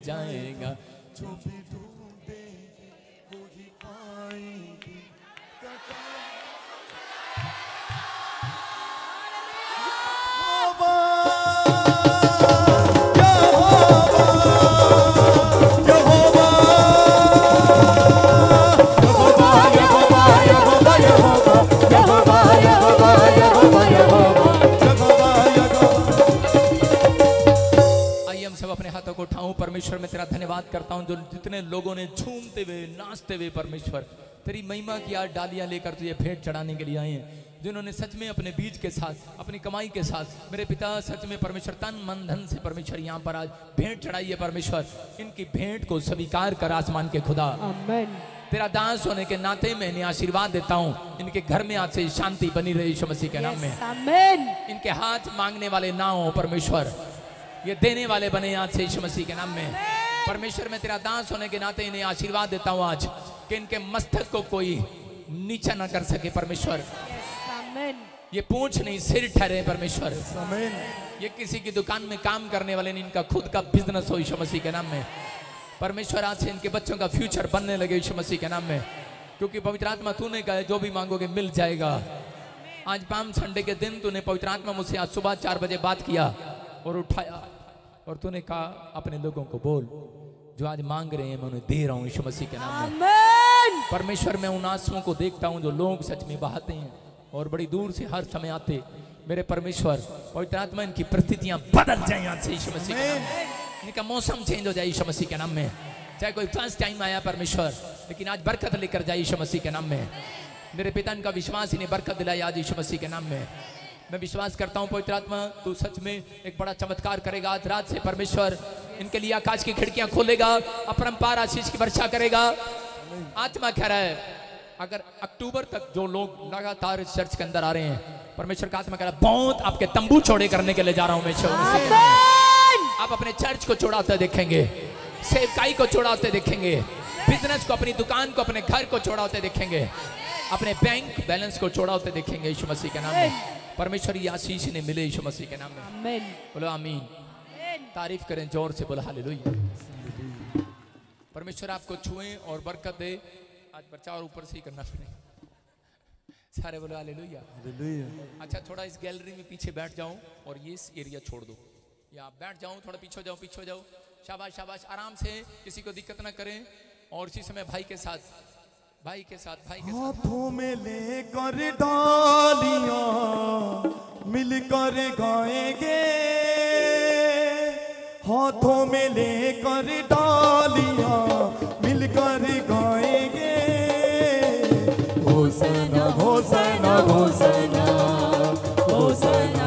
जाएगा जो भी परमेश्वर मैं तेरा धन्यवाद करता हूँ जो जितने लोगों ने झूमते हुए नाचते हुए परमेश्वर तेरी महिमा की आज डालियाँ लेकर तुझे भेंट चढ़ाने के लिए आए हैं जिन्होंने सच में अपने बीज के साथ अपनी कमाई के साथ मेरे पिता सच में परमेश्वर तन मन धन से परमेश्वर यहाँ पर आज भेंट चढ़ाई है परमेश्वर इनकी भेंट को स्वीकार कर आसमान के खुदा। तेरा दास होने के नाते मैं इन्हें आशीर्वाद देता हूँ इनके घर में आज से शांति बनी रही यीशु मसीह के नाम में। इनके हाथ मांगने वाले ना हो परमेश्वर ये देने वाले बने आज से यीशु मसीह के नाम में। परमेश्वर में तेरा दास होने के नाते इन्हें आशीर्वाद देता हूँ आज कि इनके मस्तक को कोई नीचा ना कर सके परमेश्वर। ये पूछ नहीं सिर ठहरे परमेश्वर। ये किसी की दुकान में काम करने वाले नहीं इनका खुद का बिज़नेस हो यीशु मसीह के नाम में। परमेश्वर आज से इनके बच्चों का फ्यूचर बनने लगे यीशु मसीह के नाम में। क्योंकि पवित्र आत्मा तूने कहा जो भी मांगोगे मिल जाएगा। आज पाम संडे के दिन तूने पवित्र आत्मा मुझसे आज सुबह चार बजे बात किया और उठाया। और तूने कहा अपने लोगों को बोल जो आज मांग रहे हैं मैं उन्हें दे रहा हूँ यीशु मसीह के नाम में। परमेश्वर मैं उन आंसुओं को देखता हूँ जो लोग सच में बहाते हैं और बड़ी दूर से हर समय आते। मेरे परमेश्वर पवित्र आत्मा इनकी परिस्थितियाँ बदल जाए यहाँ से यीशु मसीह के नाम में। इनका मौसम चेंज हो जाए यीशु मसीह के नाम में। चाहे कोई फ़र्स्ट टाइम आया परमेश्वर लेकिन आज बरकत लेकर जाए यीशु मसीह के नाम में। मेरे पिता इनका विश्वास इन्हें बरकत दिलाई आज यीशु मसीह के नाम में। मैं विश्वास करता हूँ पवित्र आत्मा तू सच में एक बड़ा चमत्कार करेगा। आज रात से परमेश्वर इनके लिए आकाश की खिड़कियाँ खोलेगा अपरंपार आशीष की वर्षा करेगा। आत्मा कह रहा है अगर अक्टूबर तक जो लोग लगातार चर्च के अंदर आ रहे हैं परमेश्वर का आत्मा कह रहा है बहुत आपके तंबू चौड़े करने के लिए जा रहा हूँ मैं. आप अपने चर्च को छोड़ाते देखेंगे सेवकाई को चौड़ाते देखेंगे बिज़नेस को अपनी दुकान को अपने घर को छोड़ाते देखेंगे अपने बैंक बैलेंस को छोड़ाते देखेंगे यीशु मसीह के नाम में। परमेश्वर ये आशीष ने मिले यीशु मसीह के नाम में। Amen. बोलो आमीन। तारीफ़ करें ज़ोर से बोलो हालेलुया। परमेश्वर आपको छुए और बरकत दे। आज प्रचार ऊपर से ही करना पड़े सारे बोलो हालेलुया। हालेलुया। अच्छा थोड़ा इस गैलरी में पीछे बैठ जाऊँ और ये इस एरिया छोड़ दो। या बैठ जाऊँ थोड़ा पीछे जाओ पीछे जाओ। शाबाश शाबाश। आराम से किसी को दिक्कत ना करें। और इसी समय भाई के साथ भाई के साथ, भाई के हाथों में लेकर डालियाँ, मिलकर गाएँगे। हाथों में लेकर डालियाँ, मिलकर गाएँगे। होसना होसना होसना होसना होसना।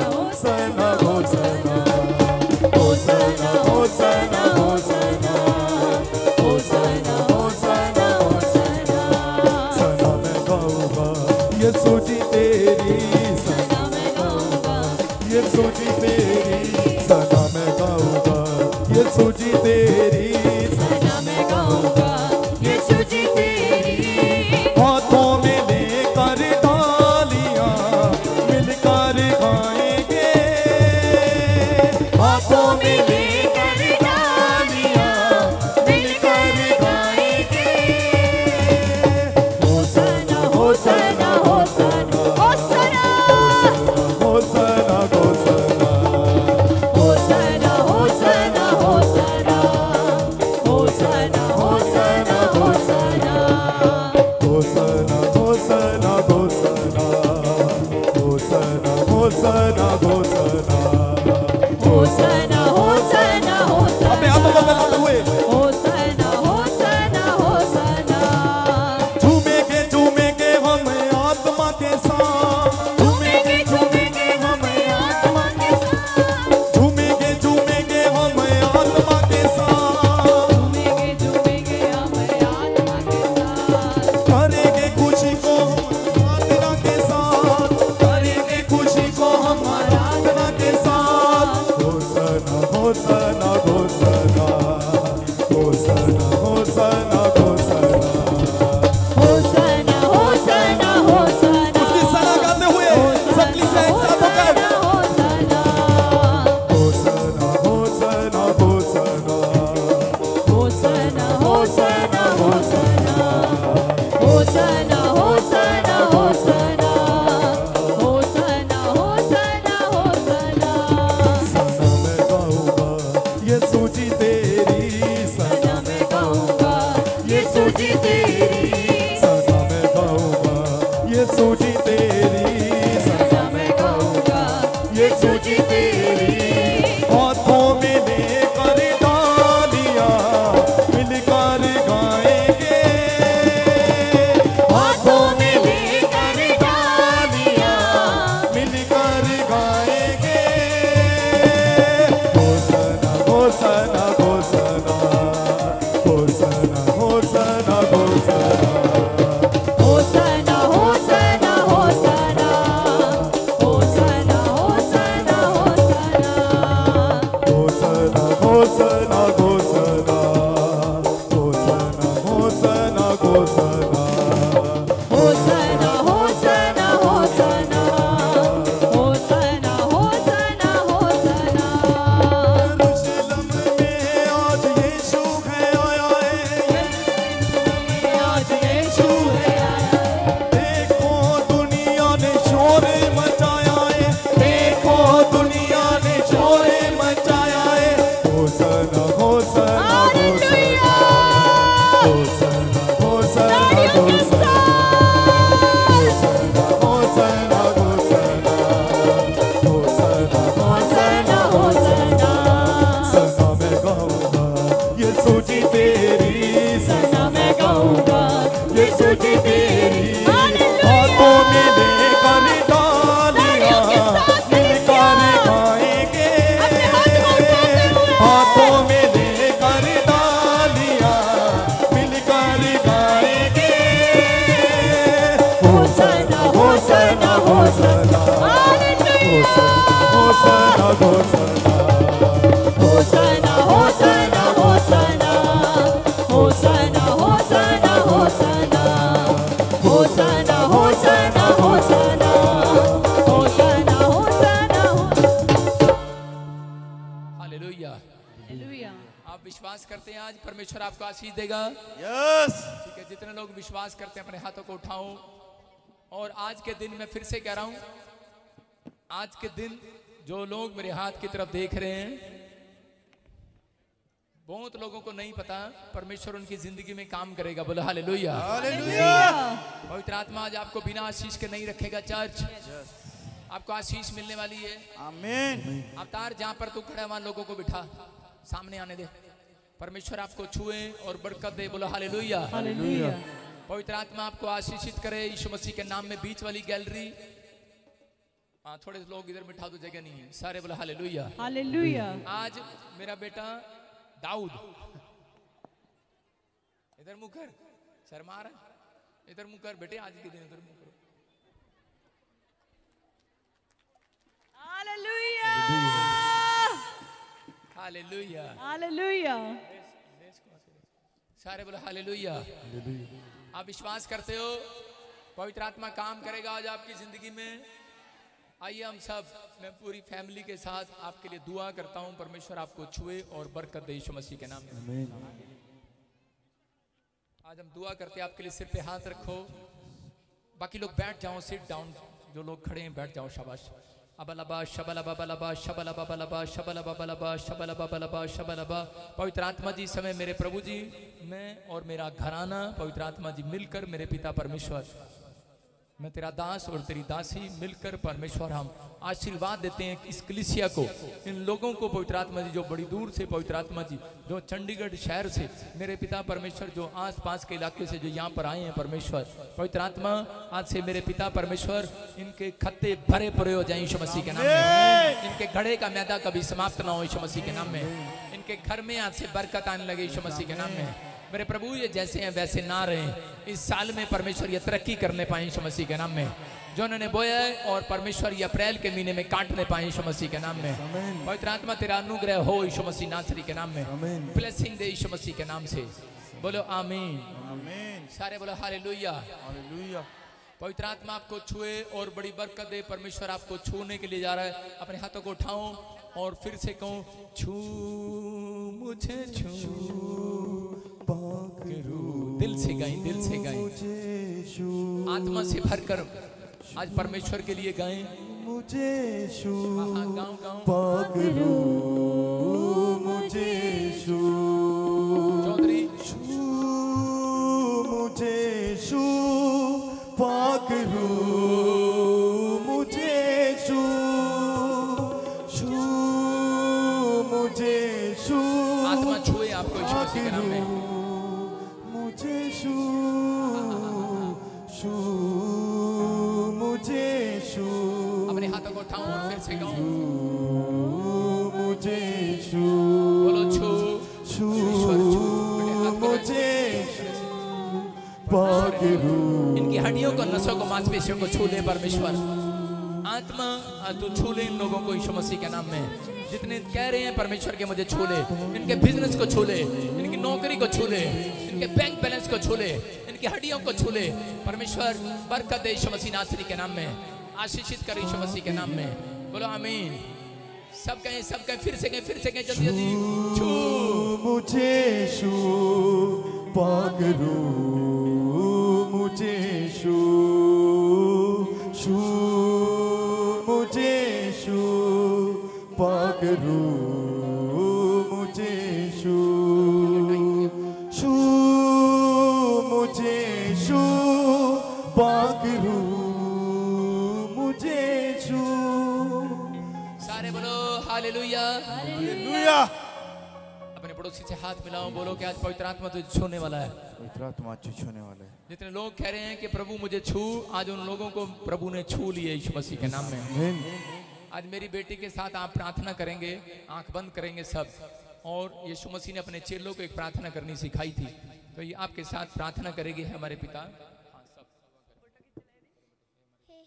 te और आज के दिन मैं फिर से कह रहा हूँ आज के दिन जो लोग मेरे हाथ की तरफ़ देख रहे हैं बहुत लोगों को नहीं पता परमेश्वर उनकी ज़िंदगी में काम करेगा। बोला हालेलुया। हालेलुया। पवित्र आत्मा आज आपको बिना आशीष के नहीं रखेगा चर्च। आपको आशीष मिलने वाली है। आमीन। अवतार जहाँ पर तू खड़ा वहाँ लोगों को बिठा। सामने आने दे। परमेश्वर आपको छुए और बरकत दे। बोला हालेलुया। हालेलुया। पवित्र आत्मा आपको आशीषित करे यीशु मसीह के नाम में बीच वाली गैलरी। हाँ थोड़े लोग इधर बिठा दो जगह नहीं है। सारे बोले हालेलुया। हालेलुया। आज मेरा बेटा दाऊद। इधर मुँह कर शर्मा रहा इधर मुँह कर बेटे आज के दिन इधर मुँह करो। हालेलुया। हालेलुया। हालेलुया। सारे बोले हालेलुया। आप विश्वास करते हो? पवित्र आत्मा काम करेगा आज आपकी ज़िंदगी में। आइए हम सब मैं पूरी फैमिली के साथ आपके लिए दुआ करता हूँ परमेश्वर आपको छुए और बरकत दे यीशु मसीह के नाम में। आज हम दुआ करते हैं आपके लिए सिर पे हाथ रखो। बाकी लोग बैठ जाओ सिट डाउन जो लोग खड़े हैं बैठ जाओ शाबाश। अबलबा शबलबा बलबा शबलबा बलबा शबलबा बलबा शबलबा बलबा शबलबा पवित्र आत्मा जी समय मेरे प्रभु जी मैं और मेरा घराना पवित्र आत्मा जी मिलकर मेरे पिता परमेश्वर मैं तेरा दास और तेरी दासी मिलकर परमेश्वर हम आशीर्वाद देते हैं इस कलिसिया को इन लोगों को पवित्र आत्मा जी जो बड़ी दूर से पवित्र आत्मा जी जो चंडीगढ़ शहर से मेरे पिता परमेश्वर जो आस पास के इलाके से जो यहाँ पर आए हैं परमेश्वर। पवित्र आत्मा आज से मेरे पिता परमेश्वर इनके खत्ते भरे पड़े हो जाए यीशु मसीह के नाम में। इनके घड़े का मैदा कभी समाप्त ना हो यीशु मसीह के नाम में। इनके घर में आज से बरकत आने लगे यीशु मसीह के नाम में। मेरे प्रभु ये जैसे हैं वैसे ना रहे। इस साल में परमेश्वर ये तरक्की करने पाए मसीह के नाम में। जो उन्होंने बोया है और परमेश्वर ये अप्रैल के महीने में काटने पाए यीशु मसीह के नाम में। पवित्र आत्मा तेरा अनुग्रह हो यीशु मसीह नासरी के नाम में। ब्लेसिंग दे यीशु मसीह के नाम से। बोलो आमीन. आमीन सारे बोलो हालेलुया. हालेलुया पवित्र आत्मा आपको छुए और बड़ी बरकत दे। परमेश्वर आपको छूने के लिए जा रहा है। अपने हाथों को उठाओ और फिर से कहूँ छू मुझे छू दिल से गाएँ दिल से गाएँ। मुझे आत्मा से भर कर आज परमेश्वर के लिए गाएँ। मुझे शू गाँव गाँव पाकरू मुझे शू। नसों को, मांसपेशियों को छू ले परमेश्वर। आत्मा तू छू ले इन लोगों को यीशु मसीह के नाम में। जितने कह रहे हैं परमेश्वर के मुझे छू ले, इनके बिज़नेस को छू ले, इनकी नौकरी को छू ले, इनके बैंक बैलेंस को छू ले, इनकी हड्डियों को छू ले। परमेश्वर, बरकत यीशु मसीह नासरी के नाम में। आशीषित कर यीशु मसीह के नाम में। बोलो आमीन। सब कहें सब कहें, फिर से कहें, फिर से कहें, जल्दी जल्दी। छू। मुझे मुझे शू शू मुझे शू पकड़ू मुझे शू शू मुझे शू पकड़ू मुझे शू सारे बोलो हालेलुया। अपने पड़ोसी से हाथ मिलाओ बोलो कि आज पवित्र आत्मा तुझे छूने वाला है। पवित्र आत्मा छूने वाला है। जितने लोग कह रहे हैं कि प्रभु मुझे छू आज उन लोगों को प्रभु ने छू लिया यीशु मसीह के नाम में। आज मेरी बेटी के साथ आप प्रार्थना करेंगे आँख बंद करेंगे सब। और यीशु मसीह ने अपने चेलों को एक प्रार्थना करनी सिखाई थी। तो ये आपके साथ प्रार्थना करेगी हमारे पिता।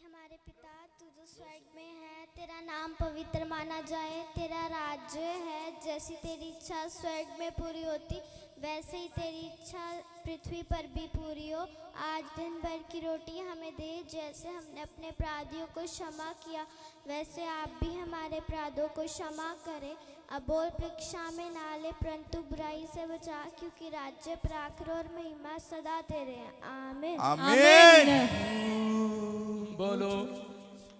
हमारे पिता तू जो स्वर्ग में है तेरा नाम पवित्र माना जाए तेरा राज्य है। जैसी तेरी इच्छा स्वर्ग में पूरी होती वैसे ही तेरी इच्छा पृथ्वी पर भी पूरी हो। आज दिन भर की रोटी हमें दे जैसे हमने अपने अपराधियों को क्षमा किया वैसे आप भी हमारे अपराधों को क्षमा करें। अबोल बोल परीक्षा में ना ले परंतु बुराई से बचा क्योंकि राज्य पराक्रम और महिमा सदा तेरे हैं। आमीन। आमीन। बोलो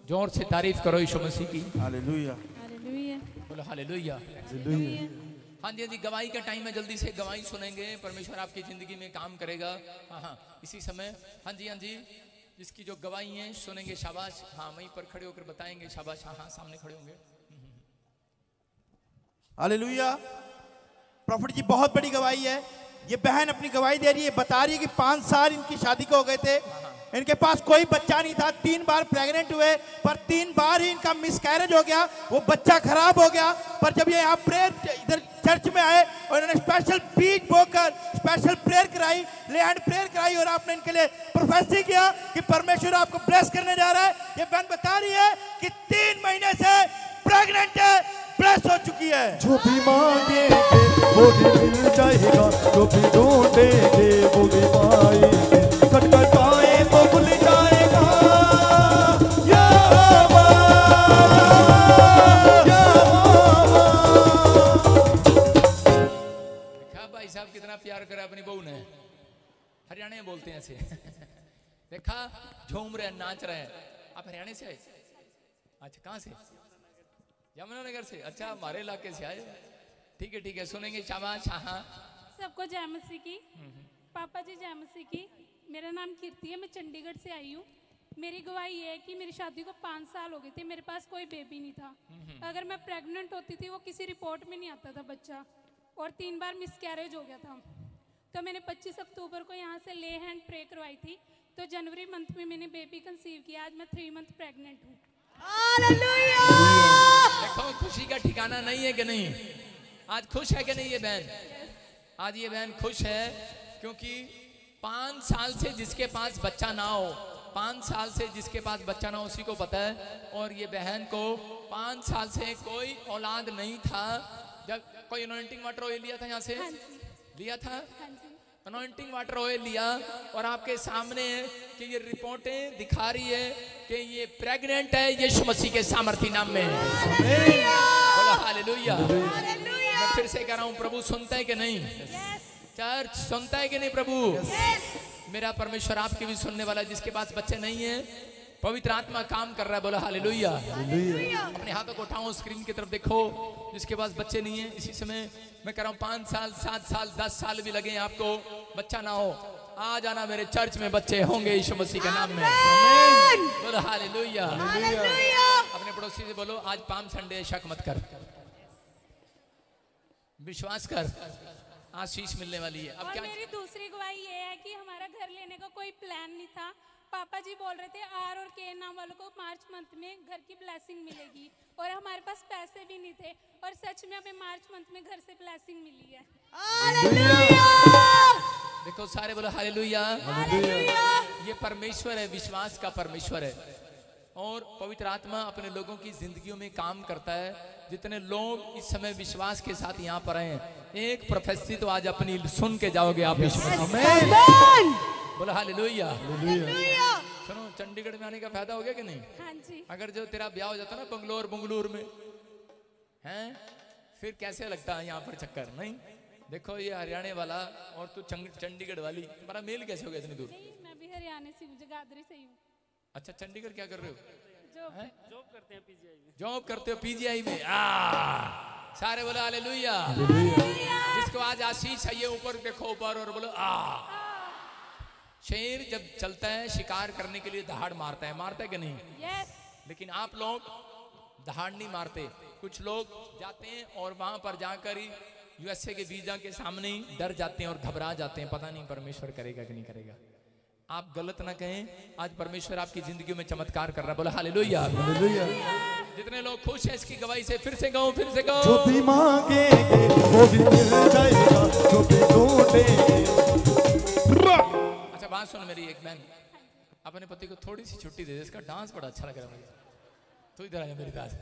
ज़ोर से तारीफ़ करो यीशु मसीह की। हालेलुया। हालेलुया। बोलो हालेलुया। हालेलुया। हाँ जी हाँ जी गवाही का टाइम है जल्दी से गवाही सुनेंगे। परमेश्वर आपकी ज़िंदगी में काम करेगा। हाँ हाँ इसी समय हाँ जी हाँ जी जिसकी जो गवाही है सुनेंगे शाबाश। हाँ वहीं पर खड़े होकर बताएँगे शाबाश। हाँ हाँ सामने खड़े होंगे। हालेलुया। प्रॉफिट जी बहुत बड़ी गवाही है। ये बहन अपनी गवाही दे रही है बता रही है कि पाँच साल इनकी शादी को हो गए थे। इनके पास कोई बच्चा नहीं था। तीन बार प्रेग्नेंट हुए, पर तीन बार ही इनका मिसकैरेज हो गया। वो बच्चा खराब हो गया। पर जब ये यहाँ प्रेयर इधर चर्च में आए और इन्होंने स्पेशल बीज बोकर स्पेशल प्रेयर कराई ले हैंड प्रेयर कराई और आपने इनके लिए प्रोफेसी किया कि परमेश्वर आपको ब्लेस करने जा रहा है। ये बहन बता रही है कि तीन महीने से प्रेग्नेंट है ब्लेस हो चुकी है। जो भी मांगेंगे, वो भी मिल जाएगा। जो भी ढूंढेंगे, वो भी पाएँगे। कितना प्यार करा अपनी बहू ने। हरियाणा में बोलते हैं ऐसे। देखा झूम रहे नाच रहे। हैं आप हरियाणा से आए? अच्छा कहाँ से? यमुनानगर से। अच्छा हमारे इलाके से आए। ठीक है ठीक है सुनेंगे शाबाश। हाँ हाँ। सबको जय मसीह की। पापा जी जय मसीह की। मेरा नाम कीर्ति है मैं चंडीगढ़ से आई हूँ। मेरी गवाही ये है कि मेरी शादी को पाँच साल हो गए थे मेरे पास कोई बेबी नहीं था। अगर मैं प्रेग्नेंट होती थी वो किसी रिपोर्ट में नहीं आता था बच्चा। और तीन बार मिसकैरेज हो गया था। तो मैंने 25 अक्टूबर को यहाँ से ले हैंड प्रे करवाई थी। तो जनवरी मंथ में मैंने बेबी कंसीव किया। आज मैं थ्री मंथ प्रेग्नेंट हूँ। देखो खुशी का ठिकाना नहीं है कि नहीं? आज खुश है कि नहीं ये बहन? आज ये बहन खुश है क्योंकि पाँच साल से जिसके पास बच्चा ना हो पाँच साल से जिसके पास बच्चा ना हो उसी को पता है। और ये बहन को पाँच साल से कोई औलाद नहीं था। जब कोई अनोइंटिंग वाटर ऑयल लिया था यहाँ से? लिया था? हाँ अनोइंटिंग वाटर ऑयल लिया और आपके सामने है कि ये रिपोर्टें दिखा रही है कि ये प्रेग्नेंट है यीशु मसीह के सामर्थ्य नाम में। हालेलुया मैं फिर से कह रहा हूँ प्रभु सुनता है कि नहीं? चर्च सुनता है कि नहीं प्रभु? मेरा परमेश्वर आपकी भी सुनने वाला जिसके पास बच्चे नहीं है। पवित्र आत्मा काम कर रहा है बोला हालेलुया अपने हाथों को उठाओ स्क्रीन की तरफ़ देखो। जिसके पास बच्चे नहीं है इसी समय मैं कह रहा हूँ पाँच साल सात साल दस साल भी लगे आपको। बच्चा ना हो आ जाना मेरे चर्च में बच्चे होंगे यीशु मसीह के नाम में। बोलो हालेलुया। अपने पड़ोसी से बोलो आज पाम संडे शक मत कर। विश्वास कर आशीष मिलने वाली है। अब और क्या मेरी दूसरी गवाही ये है कि हमारा घर लेने का कोई प्लान नहीं था। पापा जी बोल रहे थे आर और के नाम वालों को मार्च मंथ में घर की ब्लेसिंग मिलेगी। और हमारे पास पैसे भी नहीं थे और सच में हमें मार्च मंथ में घर से ब्लेसिंग मिली है। देखो सारे बोलो हालेलुया ये परमेश्वर है विश्वास का परमेश्वर है। और पवित्र आत्मा अपने लोगों की जिंदगियों में काम करता है जितने लोग इस समय विश्वास के साथ यहाँ पर आए हैं। एक प्रोफेसी तो आज अपनी सुन के जाओगे आप विश्वास बोलो हालेलुया. सुनो चंडीगढ़ में आने का फ़ायदा हो गया कि नहीं? हाँ जी। अगर जो तेरा ब्याह हो जाता ना बंगलोर बंगलुरु में हैं? फिर कैसे लगता है यहाँ पर चक्कर नहीं? देखो ये हरियाणा वाला और तू चंडीगढ़ वाली तुम्हारा मेल कैसे हो गया इतनी दूर? नहीं मैं भी हरियाणा से हूँ जगाधरी से ही हूँ। अच्छा चंडीगढ़ क्या कर रहे हो? जो जॉब करते हो पीजीआई में। आ! सारे बोलो हालेलुया। जिसको आज आशीष चाहिए ऊपर देखो ऊपर और बोलो आ! शेर जब चलता है शिकार करने के लिए दहाड़ मारता है। मारता है कि नहीं? यस लेकिन आप लोग दहाड़ नहीं मारते। कुछ लोग जाते हैं और वहाँ पर जाकर ही यूएसए के वीज़ा के सामने ही डर जाते हैं और घबरा जाते हैं। पता नहीं परमेश्वर करेगा कि नहीं करेगा। आप गलत ना कहें आज परमेश्वर आपकी ज़िंदगी में चमत्कार कर रहा है। बोला हालेलुया। हालेलुया। जितने लोग खुश हैं इसकी गवाही से फिर से गाओ फिर से जो गाओ भी मांगेंगे वो भी मिल जाएगा। जो भी ढूंढेंगे बात सुन मेरी एक बहन। अपने पति को थोड़ी सी छुट्टी दे दे इसका डांस बड़ा अच्छा लग रहा है मुझे। तू इधर आ मेरी दास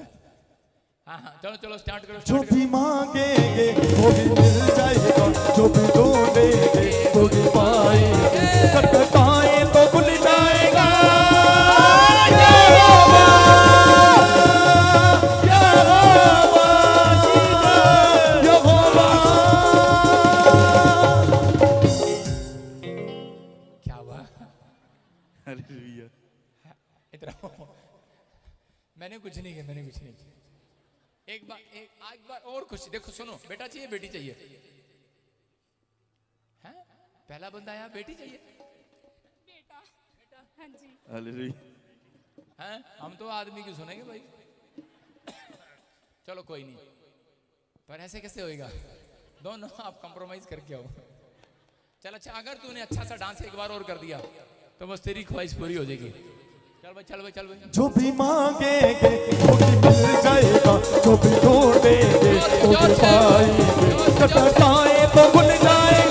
हाँ हाँ चलो चलो स्टार्ट करो जो भी मांगेंगे वो भी मिल जाएगा। जो भी ढूंढेंगे वो भी पाएँगे। मैंने कुछ नहीं किया मैंने कुछ नहीं किया। एक बार एक आज बार और खुशी देखो सुनो बेटा चाहिए बेटी चाहिए। हैं? पहला बंदा आया बेटी चाहिए। बेटा बेटा हाँ जी। हैं? हम तो आदमी की सुनेंगे भाई। चलो कोई नहीं। पर ऐसे कैसे होएगा? दोनों आप कंप्रोमाइज करके आओ। चल अच्छा अगर तूने अच्छा सा डांस एक बार और कर दिया तो बस तेरी ख्वाहिश पूरी हो जाएगी। जो भी मांगेंगे वो भी मिल जाएगा। जो भी ढूंढेंगे वो भी पाएँगे। खटखटाए तो भूल जाएगा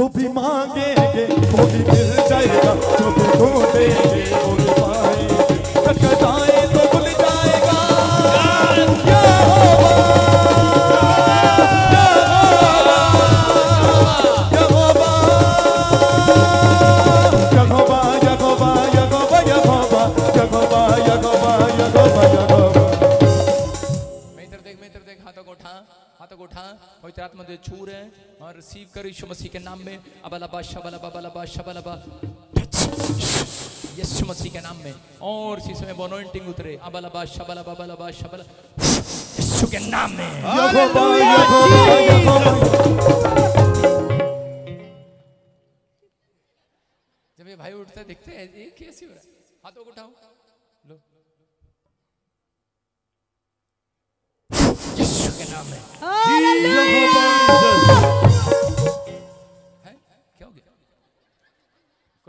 जो भी मांगे वो भी मिल जाएगा जो भी ढूंढेंगे कर यीशु मसीह के नाम में। अबलबा, शबलबा, बलबा, शबलबा। यीशु मसीह के नाम में। और इसी समय anointing उतरे। अबलबा, शबलबा, बलबा, शबल। यीशु के नाम में। जब ये भाई उठते देखते हैं, ये कैसे हो रहा है? हाथों को उठाओ। लो। यीशु के नाम में।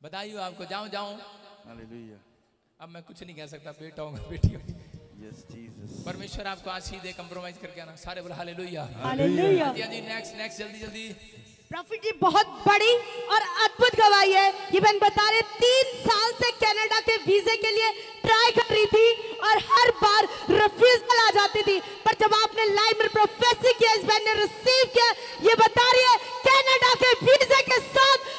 जो बताइए आपको जाऊँ जाऊँ। अब मैं कुछ नहीं कह सकता बेटा होगा बेटी होगी परमेश्वर आपको आशीष दे कंप्रोमाइज करके आना। सारे बोलो हालेलुया। हालेलुया। जी नेक्स्ट नेक्स्ट जल्दी जल्दी। प्रॉफिट जी बहुत बड़ी और अद्भुत गवाही है। ये बहन बता रहे तीन साल से कनाडा के वीजे के लिए ट्राई कर रही थी और हर बार रिफ्यूजल आ जाती थी। पर जब आपने लाइव में प्रोफेसी किया इस बहन ने रिसीव किया ये बता रही है कनाडा के वीजे के साथ हो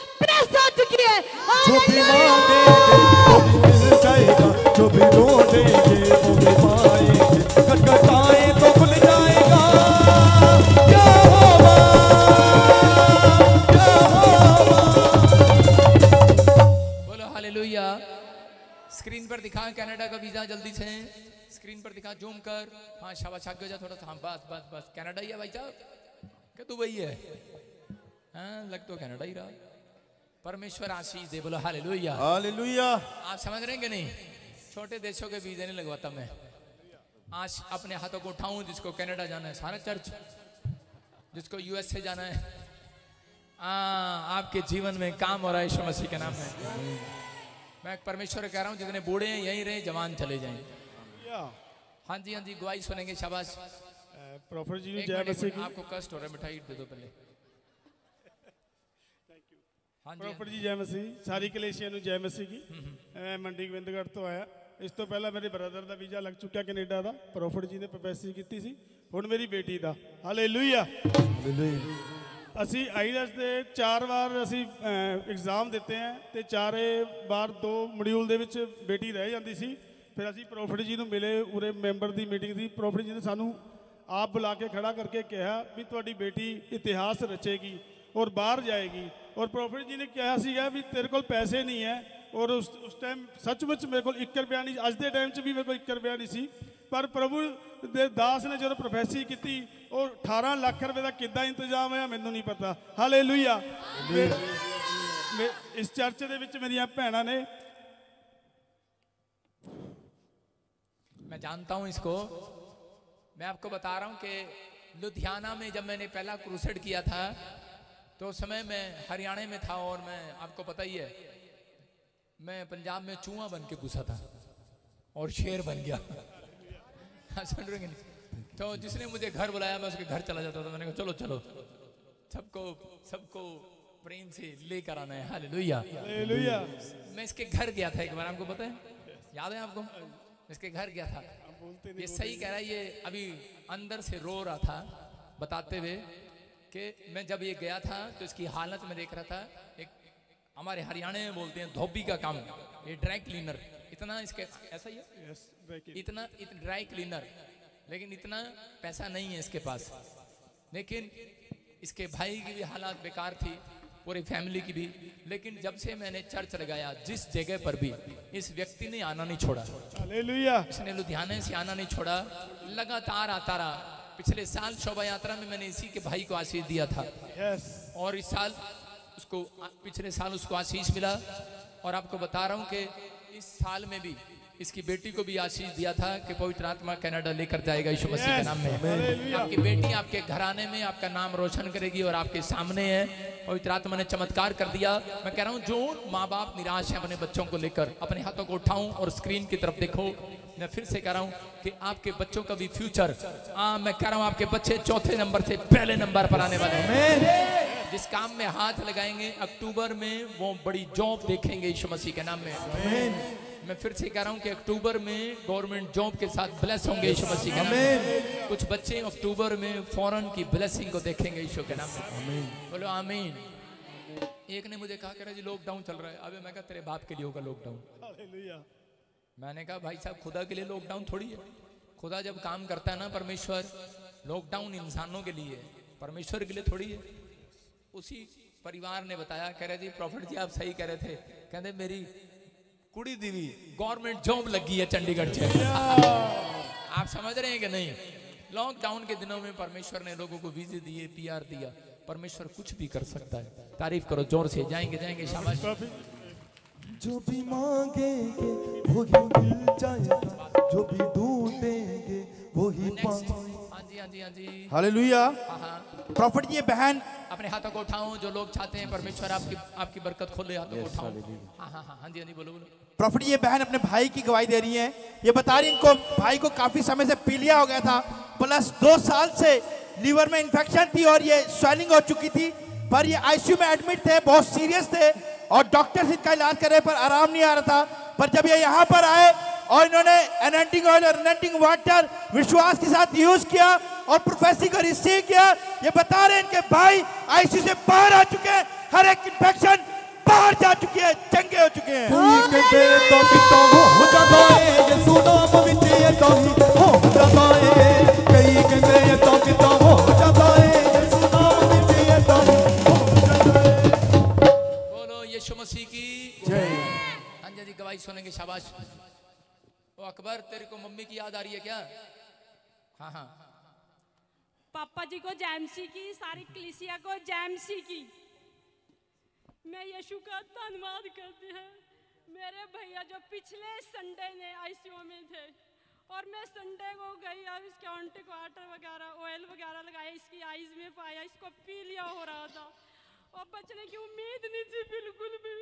चुकी है जो भी हालेलुया। वो भी मिल जाएगा। जो भी ढूंढेंगे वो भी पाएँगे। खटखटाए तो खुल जाएगा। यहोवा, यहोवा। बोलो हालेलुया। स्क्रीन पर दिखा कनाडा का वीज़ा जल्दी से। स्क्रीन पर दिखा जूम कर। हाँ शाबाश आगे जा थोड़ा सा। हाँ बस बस बस। कनाडा ही है भाई साहब? क्या दुबई है। हाँ लग तो कनाडा ही रहा। परमेश्वर आशीष दे बोलो हालेलुया। हालेलुया। आप समझ रहे हैं कि नहीं? छोटे देशों के वीजे नहीं लगवाता मैं। आज अपने हाथों को उठाऊं जिसको कनाडा जाना है सारा चर्च जिसको यूएसए जाना है। आ, आपके जीवन में काम हो रहा है यीशु मसीह के नाम में। मैं परमेश्वर कह रहा हूँ जितने बूढ़े हैं यहीं रहे जवान चले जाएँ। हाँ जी हाँ जी गुआई सुनेंगे शाबाश। प्रॉफिट जी जय मसीह की। आपको कष्ट हो रहा है मिठाई दे दो पहले। ਹਾਂਜੀ ਪ੍ਰੋਫਟ ਜੀ ਜੈ ਮਸੀਹ ਸਾਰੀ ਕਲੇਸ਼ੀਆ ਨੂੰ ਜੈ ਮਸੀਹ ਕੀ ਮੈਂ ਮੰਡੀ ਗੋਬਿੰਦਗੜ੍ਹ ਤੋਂ ਆਇਆ। ਇਸ ਤੋਂ ਪਹਿਲਾਂ ਮੇਰੇ ਬ੍ਰਦਰ ਦਾ ਵੀਜ਼ਾ ਲੱਗ ਚੁੱਕਿਆ ਕੈਨੇਡਾ ਦਾ। ਪ੍ਰੋਫਟ ਜੀ ਨੇ ਪ੍ਰੋਫੈਸਰੀ ਕੀਤੀ ਸੀ। ਹੁਣ ਮੇਰੀ ਬੇਟੀ ਦਾ। ਹਾਲੇਲੂਇਆ ਅਸੀਂ ਆਈਲੈਸ ਦੇ ਚਾਰ ਵਾਰ ਅਸੀਂ ਐਗਜ਼ਾਮ ਦਿੱਤੇ ਆ ਤੇ ਚਾਰੇ ਵਾਰ ਦੋ ਮੋਡਿਊਲ ਦੇ ਵਿੱਚ ਬੇਟੀ ਰਹਿ ਜਾਂਦੀ ਸੀ। ਫਿਰ ਅਸੀਂ ਪ੍ਰੋਫਟ ਜੀ ਨੂੰ ਮਿਲੇ ਉਰੇ ਮੈਂਬਰ ਦੀ ਮੀਟਿੰਗ ਸੀ ਪ੍ਰੋਫਟ ਜੀ ਨੇ ਸਾਨੂੰ ਆਪ ਬੁਲਾ ਕੇ ਖੜਾ ਕਰਕੇ ਕਿਹਾ ਵੀ ਤੁਹਾਡੀ ਬੇਟੀ ਇਤਿਹਾਸ ਰਚੇਗੀ ਔਰ ਬਾਹਰ ਜਾਏਗੀ। ਔਰ ਪ੍ਰੋਫਟ ਜੀ ਨੇ ਕਿਹਾ ਸੀਗਾ ਵੀ ਤੇਰੇ ਕੋਲ ਪੈਸੇ ਨਹੀਂ ਹੈ ਔਰ ਉਸ ਉਸ ਟਾਈਮ ਸੱਚਮੁੱਚ ਮੇਰੇ ਕੋਲ 1 ਰੁਪਿਆ ਨਹੀਂ ਅੱਜ ਦੇ ਟਾਈਮ 'ਚ ਵੀ ਮੇਰੇ ਕੋਲ 1 ਰੁਪਿਆ ਨਹੀਂ ਸੀ ਪਰ ਪ੍ਰਭੂ ਦੇ ਦਾਸ ਨੇ ਜਦੋਂ ਪ੍ਰੋਫੈਸੀ ਕੀਤੀ ਉਹ 18 ਲੱਖ ਰੁਪਏ ਦਾ ਕਿੱਦਾਂ ਇੰਤਜ਼ਾਮ ਹੋਇਆ ਮੈਨੂੰ ਨਹੀਂ ਪਤਾ ਹਾਲੇਲੂਇਆ ਮੇ- ਮੇ- ਇਸ ਚਰਚ ਦੇ ਵਿੱਚ ਮੇਰੀਆਂ ਭੈਣਾਂ ਨੇ मैं जानता हूं इसको मैं आपको बता रहा हूं कि लुधियाना में जब मैंने पहला क्रूसेड किया था तो उस समय मैं हरियाणा में था और मैं आपको पता ही है मैं पंजाब में चूहा बन के घुसा था और शेर बन गया। हाँ, सुन रहे तो जिसने मुझे घर बुलाया मैं उसके घर चला जाता था। मैंने कहा चलो चलो सबको सबको प्रेम से लेकर आना है। हाल लोहिया मैं इसके घर गया था एक बार आपको पता है? याद है आपको? इसके घर गया था। ये सही कह रहा है ये अभी अंदर से रो रहा था बताते हुए। कि मैं जब ये गया था तो इसकी हालत में देख रहा था एक हमारे हरियाणा में बोलते हैं धोबी का काम। ये ड्राई क्लीनर। इतना इसके ऐसा ही है? इतना ड्राई क्लीनर। लेकिन इतना पैसा नहीं है इसके पास। लेकिन इसके भाई की भी हालात बेकार थी पूरी फैमिली की भी। लेकिन जब से मैंने चर्च लगाया जिस जगह पर भी इस व्यक्ति ने आना नहीं छोड़ा। इसने लुधियाने से आना नहीं छोड़ा। लगातार आता रहा। पिछले साल शोभा यात्रा में मैंने इसी के भाई को आशीष दिया था। ਯੈਸ और इस साल उसको पिछले साल उसको आशीष मिला। और आपको बता रहा हूँ कि इस साल में भी इसकी बेटी को भी आशीष दिया था कि पवित्र आत्मा कनाडा लेकर जाएगा यीशु मसीह के नाम में। आपकी बेटी आपके घराने में आपका नाम रोशन करेगी और आपके सामने है। पवित्र आत्मा ने चमत्कार कर दिया। मैं कह रहा हूँ जो माँ बाप निराश है अपने बच्चों को लेकर अपने हाथों को उठाऊं और स्क्रीन की तरफ़ देखो। मैं फिर से कह रहा हूँ कि आपके बच्चों का भी फ्यूचर आ, हाँ, मैं कह रहा हूँ आपके बच्चे चौथे नंबर से पहले नंबर पर आने वाले हैं। जिस काम में हाथ लगाएँगे अक्टूबर में वो बड़ी जॉब देखेंगे यीशु मसीह के नाम में। मैं फिर से कह रहा हूँ कि अक्टूबर में गवर्नमेंट जॉब के साथ ब्लेस होंगे यीशु मसीह के नाम में। कुछ बच्चे अक्टूबर में फॉरन की ब्लेसिंग को देखेंगे यीशु के नाम में। बोलो आमीन. एक ने मुझे कहा कह रहा जी लॉकडाउन चल रहा है। अबे मैं कहा तेरे बाप के लिए होगा लॉकडाउन मैंने कहा भाई साहब खुदा के लिए लॉकडाउन थोड़ी है। खुदा जब काम करता है ना परमेश्वर लॉकडाउन इंसानों के लिए परमेश्वर के लिए थोड़ी है। उसी परिवार ने बताया कह रहे जी प्रॉफिट जी आप सही कह रहे थे। कहते मेरी कुड़ी दीवी गवर्नमेंट जॉब लगी है चंडीगढ़ से। आप समझ रहे हैं कि नहीं? लॉकडाउन के दिनों में परमेश्वर ने लोगों को वीजे दिए पीआर दिया। परमेश्वर कुछ भी कर सकता है। तारीफ़ करो ज़ोर से जाएँगे जाएँगे शाबाश। जो भी मांगेंगे वही मिल जाएगा। जो भी ढूंढेंगे वही पाएँगे हाँ जी हाँ जी हाँ जी। हालेलुया। हाँ हाँ। प्रॉफिट ये बहन। अपने हाथों को उठाऊं जो लोग चाहते हैं परमेश्वर आपकी आपकी बरकत खोले हाथों को उठाऊं। हाँ हाँ हाँ हाँ जी हाँ जी बोलो बोलो। प्रॉफिट ये बहन अपने भाई की गवाही दे रही है। ये बता रही इनको भाई को काफ़ी समय से पीलिया हो गया था प्लस दो साल से लीवर में इन्फेक्शन थी और ये स्वेलिंग हो चुकी थी। पर ये आईसीयू में एडमिट थे बहुत सीरियस थे। और डॉक्टर से इनका इलाज कर रहे पर आराम नहीं आ रहा था। पर जब ये यहाँ पर आए और इन्होंने एनेंटिंग ऑयल और एनेंटिंग वाटर विश्वास के साथ यूज़ किया और प्रोफेसी को रिसीव किया ये बता रहे हैं इनके भाई आईसीयू से बाहर आ चुके हैं। हर एक इन्फेक्शन बाहर जा चुके हैं चंगे हो चुके हैं। तो हो जाता है मसीह की। जय। हाँ जी गवाही सुनेंगे शाबाश। ओ अकबर तेरे को मम्मी की याद आ रही है क्या? हाँ हाँ। पापा जी को जैमसी की सारी कलिसिया को जैमसी की। मैं यीशु का धन्यवाद करती हूँ। मेरे भैया जो पिछले संडे ने आईसीयू में थे और मैं संडे को गई और इसके ऑन्टिक वाटर वगैरह ऑयल वगैरह लगाया इसकी आईज में पाया इसको पीलिया हो रहा था। और बचने की उम्मीद नहीं थी बिल्कुल भी।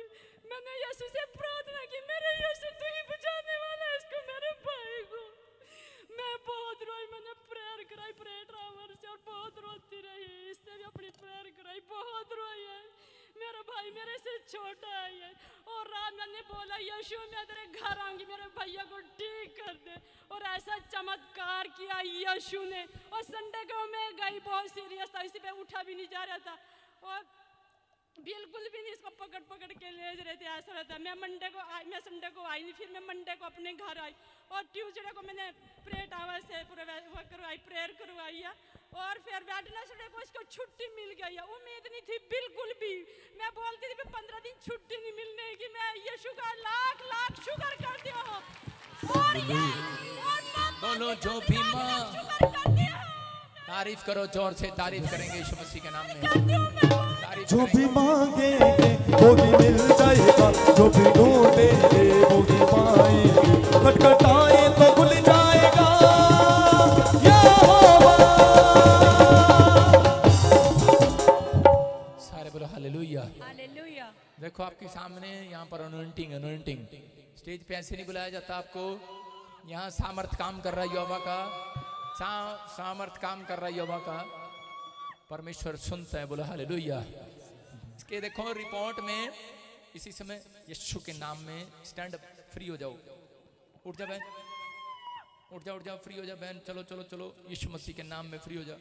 मैंने यीशु से प्रार्थना की, मेरे यीशु, तू ही बचाने वाला है इसको मेरे भाई को। मैं बहुत रोई, मैंने प्रेयर कराई, प्रेयर ट्रावर से, और बहुत रोती रही। इससे भी अपनी प्रेयर कराई, बहुत रोई है। मेरा भाई मेरे से छोटा है और रात मैंने बोला, यशु, मैं तेरे घर आऊँगी, मेरे भैया को ठीक कर दे। और ऐसा चमत्कार किया यशु ने। और संडे को मैं गई बहुत सीरियस था, इसी पे उठा भी नहीं जा रहा था। और बिल्कुल भी नहीं इसको पकड़ पकड़ के ले रहे थे ऐसा रहता मैं मंडे को आई मैं संडे को आई नहीं फिर मैं मंडे को अपने घर आई और ट्यूसडे को मैंने प्रे टावर से पूरा वो करवाई प्रेयर करवाई है और फिर वेडनेसडे को इसको छुट्टी मिल गई है। उम्मीद नहीं थी बिल्कुल भी। मैं बोलती थी पंद्रह दिन छुट्टी नहीं मिलने की मैं यीशु का लाख लाख शुक्र करती हूँ। और ये और बोलो जो भी माँ हूँ। तारीफ़ करो ज़ोर से तारीफ़ करेंगे यीशु मसीह के नाम में। हूँ जो भी। मांगेंगे वो भी मिल जाएगा। जो भी ढूंढेंगे वो भी पाएँगे। खटखटाए तो खुल जाएगा। सारे बोलो हालेलुया। हालेलुया। देखो आपके सामने यहाँ पर अनोइंटिंग अनोइंटिंग स्टेज पे ऐसे नहीं बुलाया जाता आपको। यहाँ सामर्थ काम कर रहा है युवा का। सा, सामर्थ काम कर रहा है युवा का। परमेश्वर सुनता है, बोलो, हालेलुया. इसके देखो, रिपोर्ट में, इसी समय यीशु के नाम में, स्टैंड अप, फ्री हो जाओ। उठ जा बहन। उठ जाओ उठ जाओ फ्री हो जा बहन। चलो चलो चलो। यीशु मसीह के नाम में फ्री हो जा।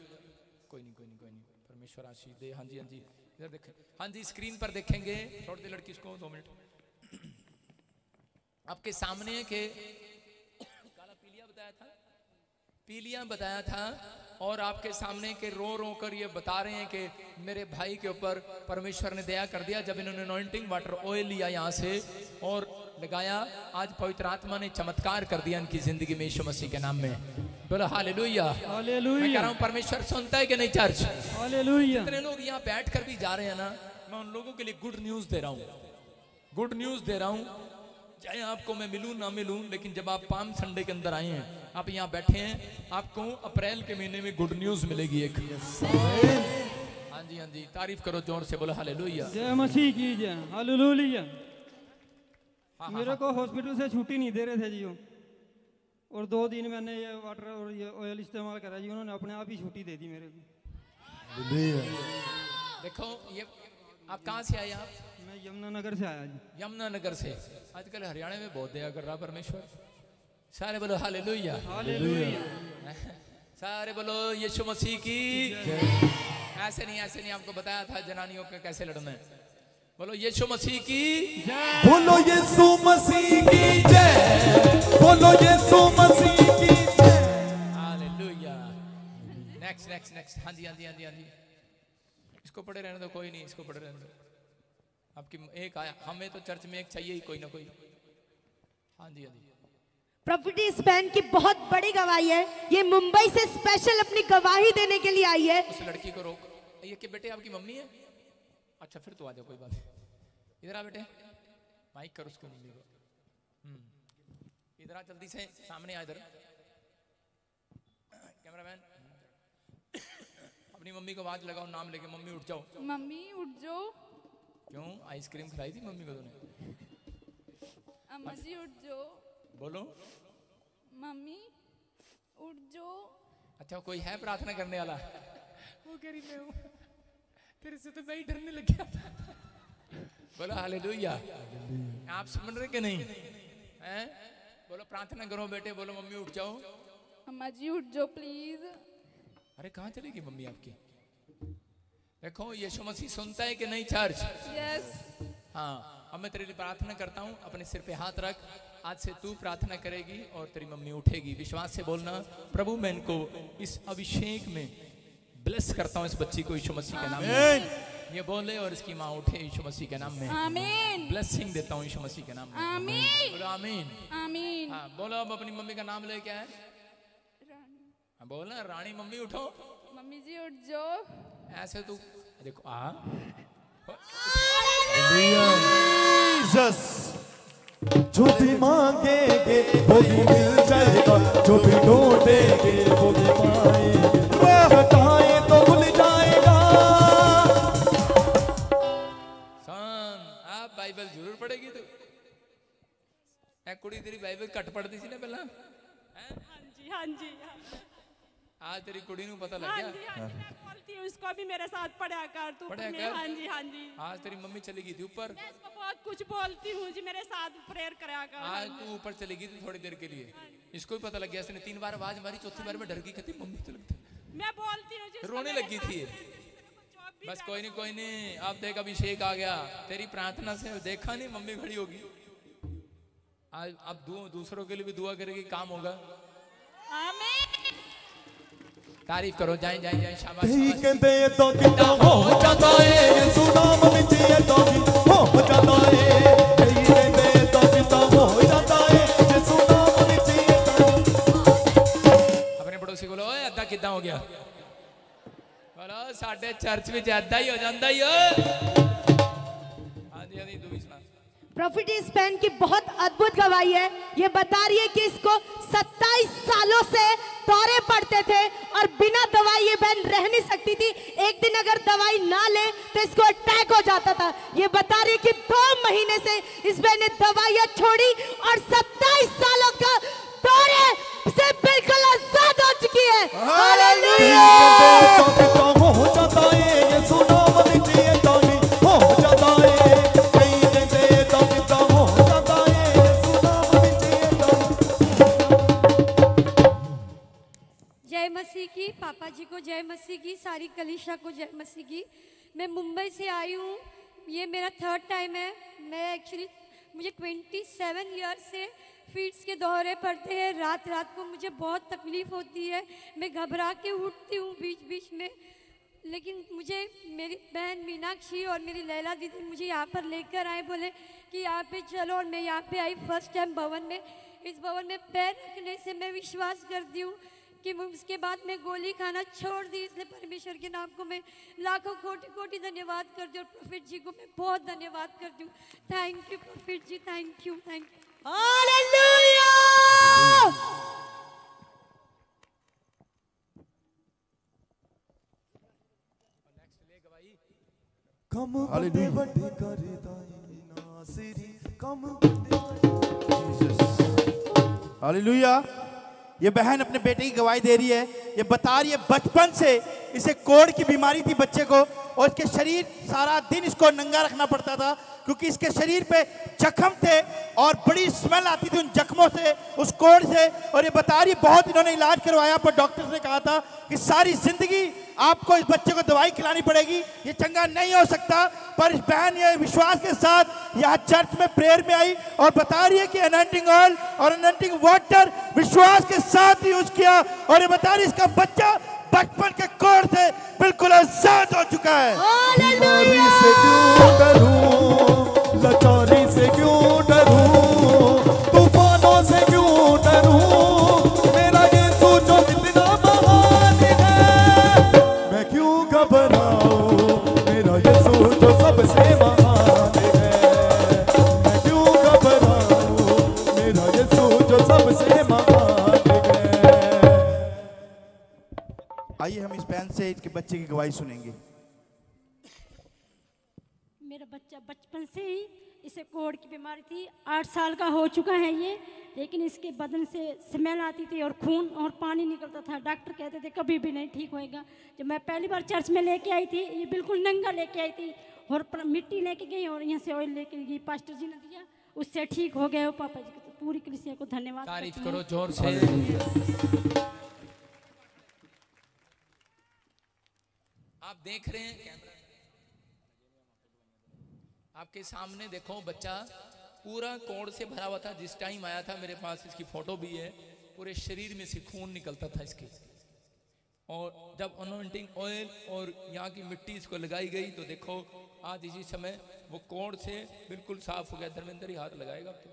कोई नहीं कोई नहीं कोई नहीं। परमेश्वर आशीष दे। हाँ जी हाँ जी। इधर देखें। हाँ जी, स्क्रीन पर देखेंगे। छोड़ दे लड़की इसको, दो मिनट। आपके सामने के काला पीलिया बताया था पीलिया बताया था और आपके सामने के रो रो कर ये बता रहे हैं कि मेरे भाई के ऊपर परमेश्वर ने दया कर दिया जब इन्होंने अनॉइंटिंग वाटर ऑयल लिया यहाँ से और लगाया। आज पवित्र आत्मा ने चमत्कार कर दिया इनकी ज़िंदगी में यीशु मसीह के नाम में। बोलो हालेलुया मैं कह रहा हूँ परमेश्वर सुनता है कि नहीं चर्च जितने लोग यहाँ बैठ कर भी जा रहे हैं ना मैं उन लोगों के लिए गुड न्यूज़ दे रहा हूँ। गुड न्यूज़ दे रहा हूँ चाहे आपको मैं मिलूं ना मिलूं लेकिन जब आप पाम संडे के अंदर आए हैं आप यहाँ बैठे हैं आपको अप्रैल के महीने में गुड न्यूज़ मिलेगी एक। हाँ जी हाँ जी तारीफ़ करो ज़ोर से बोलो हालेलुया जय मसीह की जय हालेलुया हाँ, मेरे को हॉस्पिटल से छुट्टी नहीं दे रहे थे जी वो। और दो दिन मैंने ये वाटर और ये ऑयल इस्तेमाल करा जी उन्होंने अपने आप ही छुट्टी दे दी मेरे को। देखो ये आप कहाँ से आए आप? मैं यमुनानगर से आया जी। यमुनानगर से। आजकल हरियाणा में बहुत दया कर रहा परमेश्वर। सारे बोलो हालेलुया। हालेलुया। सारे बोलो यीशु मसीह की। ऐसे नहीं ऐसे नहीं आपको बताया था जनानियों का कैसे लड़ना है बोलो यीशु मसीह की। बोलो यीशु मसीह की जय। बोलो यीशु मसीह की जय। हालेलुया। नेक्स्ट नेक्स्ट नेक्स्ट हाँ जी हाँ जी हाँ जी हाँ जी। इसको पढ़े रहने दो कोई नहीं इसको पढ़े रहने दो। आपकी एक आया हमें तो चर्च में एक चाहिए ही कोई ना कोई। हाँ जी हाँ जी। प्रॉपर्टीज़ बहन की बहुत बड़ी गवाही है। ये मुंबई से स्पेशल अपनी गवाही देने के लिए आई है। उस लड़की को रोक। ये कि बेटे आपकी मम्मी है? अच्छा फिर तो आ जाओ कोई बात नहीं। इधर आ बेटे। माइक कर उसको मम्मी को। हम्म। इधर आ जल्दी से सामने आ इधर। कैमरामैन। अपनी मम्मी को आवाज़ लगाओ नाम लेके मम्मी उठ जाओ। मम्मी उठ जाओ। क्यों? आइसक्रीम खिलाई थी मम्मी को तूने? अम्मा जी उठ जाओ बोलो। मम्मी उठ जाओ अच्छा कोई है प्रार्थना करने वाला? वो कह रही मैं हूँ। तेरे से तो मैं ही डरने लग गया बोलो हालेलुया। आप सुन रहे कि नहीं? हैं? बोलो प्रार्थना करो बेटे। बोलो मम्मी उठ जाओ। अम्मा जी उठ जाओ प्लीज़। अरे कहाँ चलेगी मम्मी आपकी? देखो यीशु मसीह सुनता है कि नहीं चर्च यस हाँ अब मैं तेरे लिए प्रार्थना करता हूँ अपने सिर पे हाथ रख। आज से तू प्रार्थना करेगी और तेरी मम्मी उठेगी। विश्वास से बोलना प्रभु मैं इनको इस अभिषेक में ब्लेस करता हूँ इस बच्ची को यीशु मसीह के नाम में। ये बोले और इसकी माँ उठे यीशु मसीह के नाम में। आमीन ब्लेसिंग देता हूँ यीशु मसीह के नाम में। आमीन बोलो आमीन. आमीन हाँ बोलो अब अपनी मम्मी का नाम ले क्या है हाँ बोलना रानी मम्मी उठो। मम्मी जी उठ। जाओ ऐसे तो देखो आ जो भी मांगेंगे वो भी मिल जाएगा। जो भी ढूंढेंगे वो भी पाए वह बताए तो भूल जाएगा। सन आप बाइबल ज़रूर पढ़ेगी तू। ए कुड़ी तेरी बाइबल कट पढ़ती थी ना पहला? हाँ जी हाँ जी। हाँ हाँ जी ਆ ਤੇਰੀ ਕੁੜੀ ਨੂੰ ਪਤਾ हाँ ਲੱਗਿਆ जी हाँ जी मैं बोलती थी उसको भी मेरे साथ पढ़ा कर तू पढ़ा मेरे- कर? हाँ जी हाँ जी आज तेरी मम्मी चली गई थी ऊपर मैं इसको बहुत कुछ बोलती हूँ जी मेरे साथ प्रेयर करा कर हाँ आज जी। तू ऊपर चली गई थी थोड़ी देर के लिए इसको भी पता लग गया इसने तीन बार आवाज मारी चौथी बार में डर गई कहती मम्मी तो लगता मैं बोलती हूँ जी इसको रोने मेरे लगी साथ थी ये। जॉब भी बस कोई नहीं कोई नहीं अब देख अभिषेक आ गया तेरी प्रार्थना से देखा नहीं मम्मी खड़ी होगी आज अब दू, दूसरों के लिए भी दुआ करेगी काम होगा आमीन तारीफ़ करो जाए जाए जाए अपने पड़ोसी बोलो अद्धा कि हो गया? बोलो साढ़े चर्च में अद्धा ही हो जाता ही हाँ। जी हाँ जी दूसरी प्रॉफिट इस की बहुत अद्भुत गवाही है। ये बता रही है कि इसको 27 सालों से दौरे पड़ते थे और बिना दवाई ये बहन रह नहीं सकती थी। एक दिन अगर दवाई ना ले तो इसको अटैक हो जाता था। ये बता रही है कि दो महीने से इस बहन ने दवाइयाँ छोड़ी और 27 सालों का दौरे से बिल्कुल आज़ाद हो चुकी है। पापा जी को जय मसीह की, सारी कलिशा को जय मसीह की। मैं मुंबई से आई हूँ, ये मेरा थर्ड टाइम है। मैं एक्चुअली मुझे 27 सेवन ईयर्स से फीड्स के दौरे पड़ते हैं। रात रात को मुझे बहुत तकलीफ़ होती है। मैं घबरा के उठती हूँ बीच बीच में। लेकिन मुझे, मेरी बहन मीनाक्षी और मेरी लैला दीदी मुझे यहाँ पर लेकर आए, बोले कि यहाँ पे चलो और मैं यहाँ पे आई फ़र्स्ट टाइम भवन में। इस भवन में पैर रखने से मैं विश्वास करती हूँ कि उसके बाद मैं गोली खाना छोड़ दी इसलिए परमेश्वर के नाम को मैं लाखों कोटि कोटि धन्यवाद कर दूँ और प्रोफिट जी को मैं बहुत धन्यवाद कर दूँ thank you prophet ji thank you thank you कम बड़े बड़े कर दाई नासिरी। कम बड़े हालेलुया ये बहन अपने बेटे की गवाही दे रही है। ये बता रही है, बचपन से इसे कोड़ की बीमारी थी बच्चे को। और इसके शरीर सारा दिन इसको नंगा रखना पड़ता था, क्योंकि इसके शरीर पे जख्म थे और बड़ी स्मेल आती थी उन जख्मों से, उस कोड़ से। और ये बता रही, बहुत इन्होंने इलाज करवाया, पर डॉक्टर ने कहा था कि सारी ज़िंदगी आपको इस बच्चे को दवाई खिलानी पड़ेगी, ये चंगा नहीं हो सकता। पर इस बहन ये विश्वास के साथ यहाँ चर्च में प्रेयर में आई और बता रही है कि अनंटिंग ऑयल और अनंटिंग वाटर विश्वास के साथ यूज़ किया। और ये बता रही, इसका बच्चा बचपन के कोर से बिल्कुल आज़ाद हो चुका है। से इसके बच्चे की गवाही सुनेंगे। मेरा बच्चा बचपन से ही इसे कोढ़ की बीमारी थी आठ साल का हो चुका है ये लेकिन इसके बदन से स्मेल आती थी और खून और पानी निकलता था। डॉक्टर कहते थे कभी भी नहीं ठीक होएगा। जब मैं पहली बार चर्च में लेके आई थी ये बिल्कुल नंगा लेके आई थी और मिट्टी लेके गई और यहाँ से ऑयल लेके गई। पास्टर जी ने दिया उससे ठीक हो गए वो पापा जी को तो पूरी कृषि को धन्यवाद तारीफ़ करो ज़ोर से। आप देख रहे हैं आपके सामने देखो बच्चा पूरा कोड़ से भरा हुआ था जिस टाइम आया था मेरे पास इसकी फ़ोटो भी है पूरे शरीर में से खून निकलता था इसके। और जब अनोइंटिंग ऑयल और यहाँ की मिट्टी इसको लगाई गई तो देखो आज इसी समय वो कोड़ से बिल्कुल साफ़ हो गया। धर्मेंद्र ही हाथ लगाएगा तो।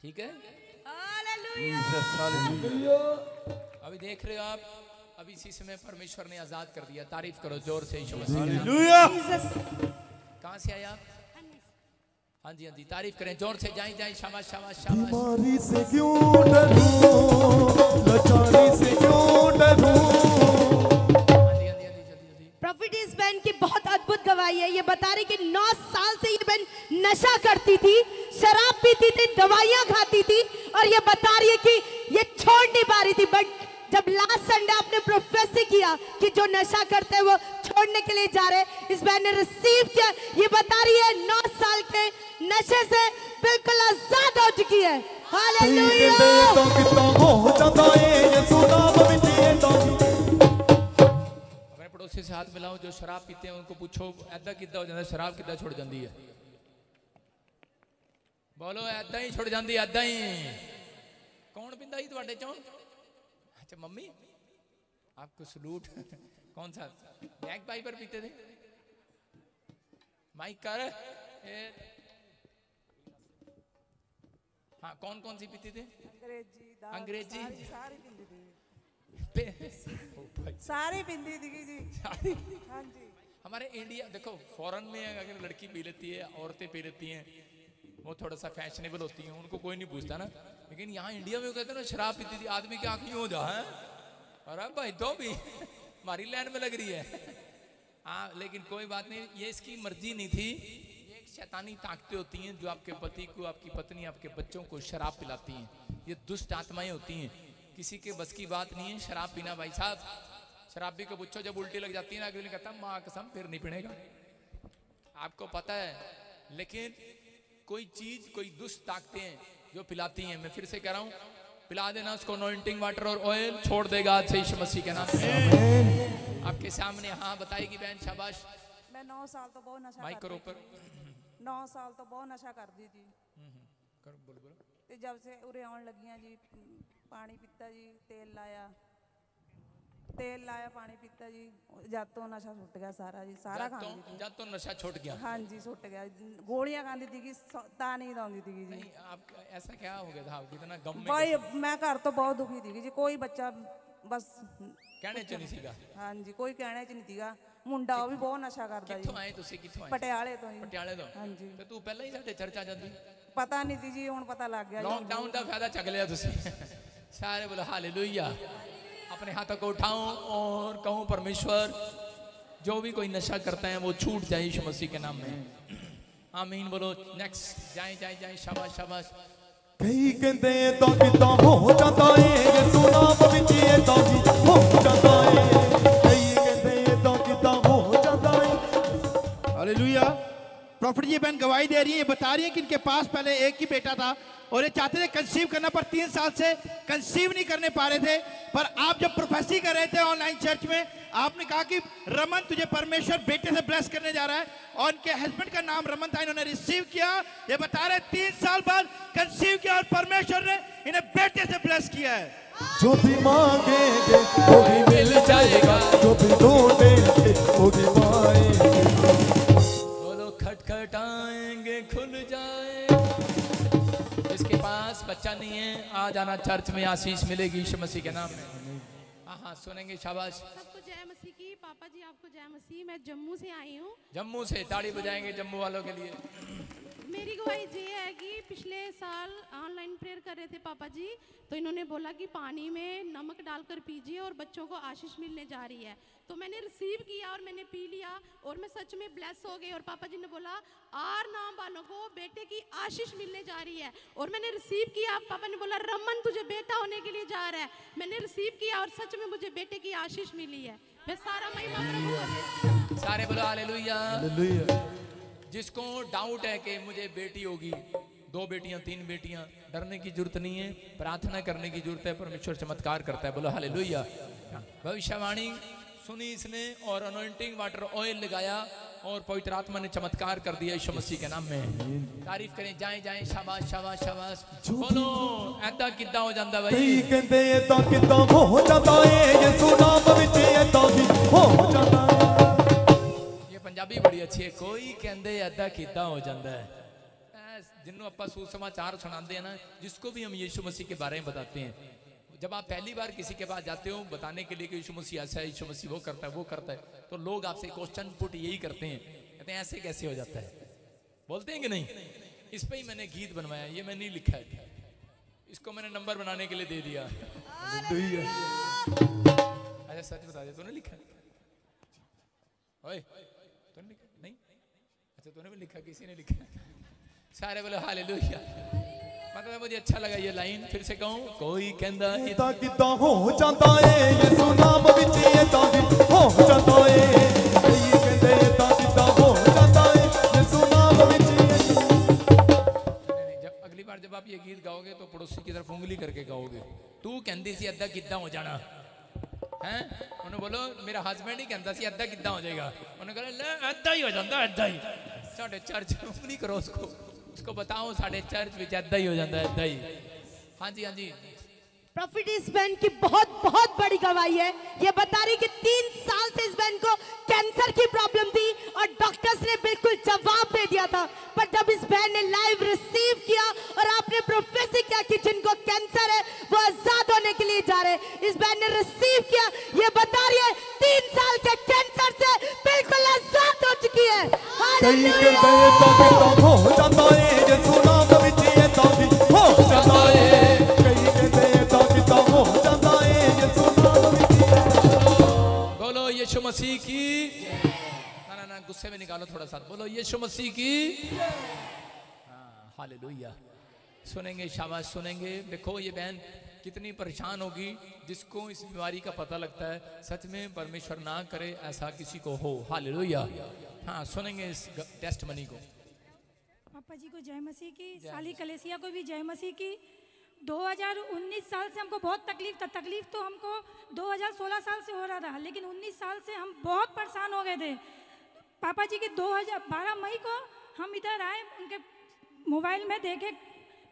ठीक है? अभी देख रहे हो आप अभी इसी समय परमेश्वर ने आज़ाद कर दिया। तारीफ़ करो ज़ोर से कहाँ से आए आप? हाँ जी हाँ जी तारीफ़ करें ज़ोर से जाए जाए शाबाश शाबाश शाबाश। बीमारी से क्यों डरूं? से क्यों डरूं? हाँ हाँ हाँ जी जल्दी जल्दी। प्रॉफिट इस बहन की बहुत अद्भुत गवाही है। ये बता रही कि नौ साल से ये बहन नशा करती थी शराब पीती थी दवाइयाँ खाती थी और ये बता रही है कि ये छोड़ नहीं पा रही थी बट जब लास्ट संडे आपने प्रोफेसी किया कि जो नशा करते हैं वो छोड़ने के लिए जा रहे इस बहन ने रिसीव किया। ये बता रही है, नौ साल के नशे से बिल्कुल आज़ाद हो चुकी है। अपने पड़ोसी से हाथ मिलाओ, जो शराब पीते हैं उनको पूछो, ऐदा किदा हो जाता शराब किदा छोड़ जाती है? बोलो, ऐदा ही छोड़ जाती है, ऐदा ही। कौन पीता जी थोड़े चो? अच्छा मम्मी आपको सलूट कौन सा? बैग पाइपर पीते थे? माइक कर हाँ। कौन कौन सी पीते थे? अंग्रेज़ी अंग्रेज़ी? सारी सारी पिंदी थी। पे- ओ भाई सारी पिंदी थी जी। सारी। हाँ जी। हमारे इंडिया देखो फॉरेन में अगर लड़की पी लेती है औरतें पी लेती हैं वो थोड़ा सा फैशनेबल होती हैं, उनको कोई नहीं पूछता ना। लेकिन यहाँ इंडिया में कहते ना, शराब पीती थी, आदमी की आँख हो जा, है? अरे भाई तो भी, हमारी लाइन में लग रही है। हाँ लेकिन कोई बात नहीं, ये इसकी मर्ज़ी नहीं थी। ये एक शैतानी ताकतें होती हैं, जो आपके पति को, आपकी पत्नी, आपके बच्चों को शराब पिलाती हैं। ये दुष्ट आत्माएँ होती हैं। किसी के बस की बात नहीं है, शराब पीना भाई साहब। शराबी को पूछो जब उल्टी लग जाती है ना, अगले कहता माँ कसम, फिर नहीं पीनेगा। आपको पता है, लेकिन कोई चीज़ कोई दुष्ट ताकते हैं जो पिलाती हैं। मैं फिर से कह रहा हूँ पिला देना उसको नोइंटिंग वाटर और ऑयल छोड़ देगा आज से यीशु मसीह के नाम आपके सामने हाँ बताएगी बहन शाबाश। मैं नौ साल तो बहुत नशा माइक करो ऊपर। नौ साल तो बहुत नशा कर दी थी हम्म, हम्म, कर बोलो बोलो। जब से उरे आने लगी जी पानी पीता जी तेल लाया ਤੇਲ ਲਾਇਆ ਤੇਲ ਲਾਇਆ ਪਾਣੀ ਪੀਤਾ ਜੀ ਜਦ ਤੋਂ ਨਸ਼ਾ ਛੁੱਟ ਗਿਆ ਸਾਰਾ ਜੀ ਸਾਰਾ जब ਖਾਂਦੀ तो ਸੀ जब तो नशा छूट गया ਹਾਂਜੀ ਛੁੱਟ ਗਿਆ ਗੋਲੀਆਂ ਖਾਂਦੀ ਸੀਗੀ ਸ- ਤਾਂ ਨੀਂਦ ਆਉਂਦੀ ਸੀਗੀ ਜੀ नहीं आप ऐसा क्या हो गया था आप कितना गम में ਭਾਈ ਮੈਂ ਘਰ ਤੋਂ ਬਹੁਤ ਦੁਖੀ ਸੀਗੀ ਜੀ ਕੋਈ ਬੱਚਾ ਬਸ कहने च नहीं सीगा ਹਾਂਜੀ ਕੋਈ ਕਹਿਣੇ ਚ ਨਹੀਂ ਸੀਗਾ ਮੁੰਡਾ ਉਹ ਵੀ ਬਹੁਤ ਨਸ਼ਾ ਕਰਦਾ ਜੀ ਕਿੱਥੋਂ ਆਏ ਤੁਸੀਂ ਕਿੱਥੋਂ ਆਏ ਪਟਿਆਲੇ ਤੋਂ ਜੀ ਪਟਿਆਲੇ ਤੋਂ ਹਾਂਜੀ ਤੇ ਤੂੰ ਪਹਿਲਾਂ ਹੀ ਸਾਡੇ ਚਰਚ ਆ ਜਾਂਦੀ ਪਤਾ ਨਹੀਂ ਸੀ ਜੀ ਹੁਣ ਪਤਾ ਲੱਗ ਗਿਆ ਜੀ लॉकडाउन का फायदा चक लिया तुसी सारे बोलो हालेलुया अपने हाथों को उठाऊं और कहूं परमेश्वर जो भी कोई नशा करता है वो छूट जाए यीशु मसीह के नाम में आमीन बोलो नेक्स्ट जाए जाए जाए शाबाश शाबाश ਕਈ ਕਹਿੰਦੇ ਏਦਾਂ ਕਿਦਾਂ ਹੋ ਜਾਂਦਾ ਏ ਯਿਸੂ ਨਾਮ ਵਿੱਚ प्रॉफिट जी बहन गवाही दे रही है, ये बता रही है कि इनके पास पहले एक ही बेटा था और ये चाहते थे कंसीव करना, पर तीन साल से कंसीव नहीं करने पा रहे थे। पर आप जब प्रोफेसी कर रहे थे ऑनलाइन चर्च में, आपने कहा कि रमन तुझे परमेश्वर बेटे से ब्लेस करने जा रहा है और इनके हस्बैंड का नाम रमन था, इन्होंने रिसीव किया। ये बता रहे तीन साल बाद कंसीव किया और परमेश्वर ने इन्हें बेटे से ब्लेस किया है। जो भी मांगेंगे, वो भी मिल जाएगा। जो भी ढूंढेंगे, वो भी पाएँगे। बोलो खुल जाए। जिसके पास बच्चा नहीं है आ जाना चर्च में आशीष मिलेगी यीशु मसीह के नाम में। हाँ हाँ सुनेंगे शाबाश। सबको जय मसीह की। पापा जी आपको जय मसीह। मैं जम्मू से आई हूँ। जम्मू से ताड़ी बजाएँगे जम्मू वालों के लिए। मेरी गवाही ये है कि पिछले साल ऑनलाइन प्रेयर कर रहे थे पापा जी तो इन्होंने बोला कि पानी में नमक डालकर पीजिए और बच्चों को आशीष मिलने जा रही है। तो मैंने रिसीव किया और मैंने पी लिया और मैं सच में ब्लेस हो गई और पापा जी ने बोला आर नाम वालों को बेटे की आशीष मिलने जा रही है। और मैंने रिसीव किया पापा ने बोला रमन तुझे बेटा होने के लिए जा रहा है। मैंने रिसीव किया और सच में मुझे बेटे की आशीष मिली है। मैं सारा महिमा सारे बोलो हालेलुया जिसको डाउट है कि मुझे बेटी होगी दो बेटियाँ तीन बेटियाँ डरने की ज़रूरत नहीं है प्रार्थना करने की ज़रूरत है परमेश्वर चमत्कार करता है बोलो हाल लोहिया भविष्यवाणी सुनी इसने और अनोइंटिंग वाटर ऑयल लगाया और पवित्र आत्मा ने चमत्कार कर दिया यीशु मसीह के नाम में। तारीफ़ करें जाए जाए शाबाश शाबाश शाबाश। बोलो ऐता कि हो जाता भाई? कहते हो जाता है यीशु नाम ਵਿੱਚ हो जाता है। ਪੰਜਾਬੀ ਬੜੀ ਅੱਛੀ ਹੈ ਕੋਈ ਕਹਿੰਦੇ ਐਦਾ ਕਿੱਦਾਂ ਹੋ ਜਾਂਦਾ ਹੈ ਐ जिन्हों आप सुसमाचार सुनाते हैं ना जिसको भी हम यीशु मसीह के बारे में बताते हैं जब आप पहली बार किसी के पास जाते हो बताने के लिए कि यीशु मसीह ऐसा है यीशु मसीह वो करता है वो करता है तो लोग आपसे क्वेश्चन पुट यही करते हैं कहते हैं ऐसे कैसे हो जाता है बोलते हैं कि नहीं इस पे ही मैंने गीत बनवाया ये मैंने नहीं लिखा है इसको मैंने नंबर बनाने के लिए दे दिया अच्छा सच बता दे तूने लिखा ओए तूने लिखा नहीं अच्छा तूने भी लिखा किसी ने लिखा सारे बोले हालेलुया मतलब मुझे अच्छा लगा ये लाइन फिर से कहूँ कोई कहता है ਤਾਂ ਕਿਦਾਂ ਹੋ ਜਾਂਦਾ ਏ ਯਿਸੂ ਨਾਮ ਵਿੱਚ ਏਦਾਂ ਹੀ ਹੋ ਜਾਂਦਾ ਏ ਕਈ ਕਹਿੰਦੇ ਏਦਾਂ ਕਿਦਾਂ ਹੋ ਜਾਂਦਾ ਏ ਯਿਸੂ ਨਾਮ ਵਿੱਚ जब अगली बार जब आप ये गीत गाओगे तो पड़ोसी की तरफ उंगली करके गाओगे तू कहती सी अद्धा किद्दा हो जाना हैं? उन्हें बोलो, मेरा हस्बैंड ही कहता सी अद्धा किदा हो जाएगा? उन्हें कहा, ले अद्धा ही हो जाता अद्धा ही। साढ़े चर्च नहीं करो उसको। उसको बताओ साढ़े चर्च में अद्धा ही हो जाता है अद्धा ही। हाँ जी हाँ जी। प्रॉफिट इस बहन की बहुत बहुत बड़ी गवाही है। ये बता रही कि तीन साल से इस बहन को कैंसर की प्रॉब्लम थी और डॉक्टर्स ने बिल्कुल जवाब दे दिया था। पर जब इस बहन ने लाइव रिसीव किया और आपने प्रोफेसर किया कि जिनको कैंसर है वो आज़ाद होने के लिए जा रहे इस बहन ने रिसीव किया। ये बता रही है तीन साल के कैंसर से बिल्कुल आज़ाद हो चुकी है। यीशु मसीह की। ना ना ना गुस्से में निकालो थोड़ा सा। बोलो यीशु मसीह की। हाँ हालेलुया। सुनेंगे शाबाश सुनेंगे। देखो ये बहन कितनी परेशान होगी जिसको इस बीमारी का पता लगता है। सच में परमेश्वर ना करे ऐसा किसी को हो। हालेलुया। हाँ सुनेंगे इस टेस्ट मनी को। पापा जी को जय मसीह की साली कलेसिया को भी जय मसीह की। 2019 साल से हमको बहुत तकलीफ़ था। तकलीफ़ तो हमको 2016 साल से हो रहा था, लेकिन 19 साल से हम बहुत परेशान हो गए थे। पापा जी के 2012 मई को हम इधर आए, उनके मोबाइल में देखे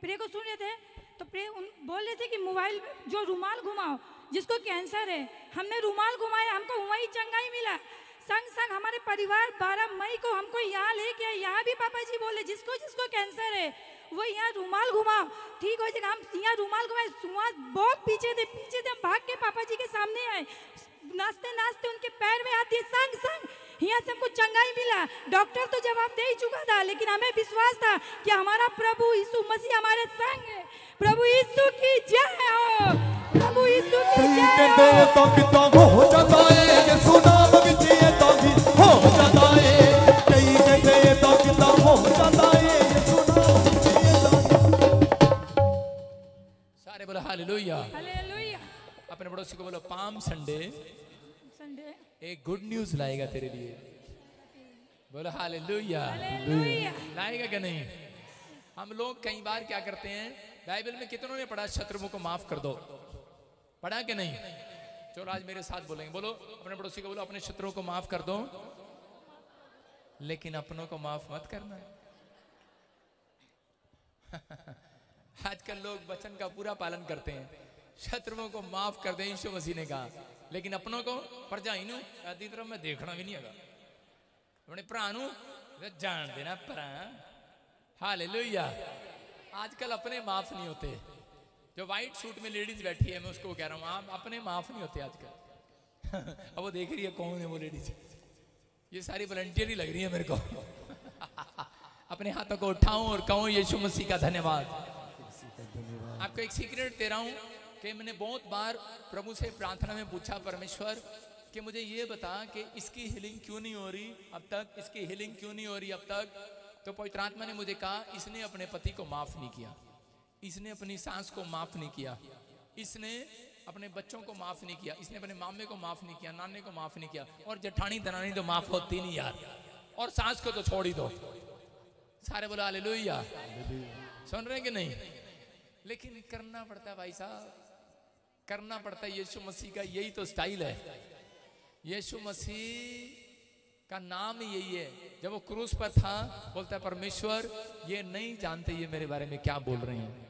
प्रे को सुन रहे थे तो प्रे उन, बोल रहे थे कि मोबाइल जो रुमाल घुमाओ, जिसको कैंसर है, हमने रुमाल घुमाया, हमको वही चंगाई मिला। संग संग हमारे परिवार 12 मई को हमको यहाँ लेके आए, यहाँ भी पापा जी बोले, जिसको जिसको कैंसर है वो यहाँ रूमाल घुमा ठीक हो जाएगा हम यहाँ रूमाल घुमाए। वहाँ बहुत पीछे थे पीछे थे हम भाग के पापा जी के सामने आए। नाचते नाचते उनके पैर में आती संग संग। यहाँ से हमको चंगाई मिला। डॉक्टर तो जवाब दे ही चुका था लेकिन हमें विश्वास था कि हमारा प्रभु यीशु मसीह हमारे संग है। प्रभु यीशु की जय हो। प्रभु यीशु की जय हो। सारे बोलो हालेलुया. हालेलुया। अपने पड़ोसी को बोलो पाम संडे। संडे। एक गुड न्यूज़ लाएगा तेरे लिए। बोलो हालेलुया। हालेलुया। लाएगा कि नहीं? हम लोग कई बार क्या करते हैं बाइबल में कितनों ने पढ़ा शत्रुओं को माफ़ कर दो। पढ़ा कि नहीं? चलो आज मेरे साथ बोलेंगे। बोलो अपने पड़ोसी को बोलो अपने शत्रुओं को माफ़ कर दो लेकिन अपनों को माफ़ मत करना। आजकल लोग वचन का पूरा पालन करते हैं। शत्रुओं को माफ़ कर दे यीशु मसीह ने कहा। लेकिन अपनों को, पर नू आदि तरफ़ मैं देखना भी नहीं हैगा। अपने भरा जान देना भरा हालेलुया। आजकल अपने माफ़ नहीं होते। जो व्हाइट सूट में लेडीज़ बैठी है, मैं उसको कह रहा हूँ, आप अपने माफ़ नहीं होते आजकल। अब वो देख रही है कौन है वो लेडीज़ ये सारी वॉलंटियर ही लग रही है मेरे को। अपने हाथों को उठाऊं और कहूँ, यीशु मसीह का धन्यवाद। आपको एक सीक्रेट दे रहा हूँ कि मैंने बहुत बार प्रभु से प्रार्थना में पूछा परमेश्वर कि मुझे ये बता कि इसकी हीलिंग क्यों नहीं हो रही? अब तक इसकी हीलिंग क्यों नहीं हो रही अब तक? तो पवित्र आत्मा ने मुझे कहा इसने अपने पति को माफ़ नहीं किया। इसने अपनी सास को माफ़ नहीं किया। इसने अपने बच्चों को माफ़ नहीं किया। इसने अपने मामे को माफ़ नहीं किया नाने को माफ़ नहीं किया। और जठानी दरानी तो माफ़ होती नहीं यार। और सांस को तो छोड़ ही दो। सारे बोला हालेलुया। सुन रहे हैं कि नहीं? लेकिन करना पड़ता है भाई साहब। करना पड़ता है, यीशु मसीह का यही तो स्टाइल है। यीशु मसीह का नाम यही है। जब वो क्रूस पर था, बोलता है, परमेश्वर, ये नहीं जानते ये मेरे बारे में क्या बोल रहे हैं।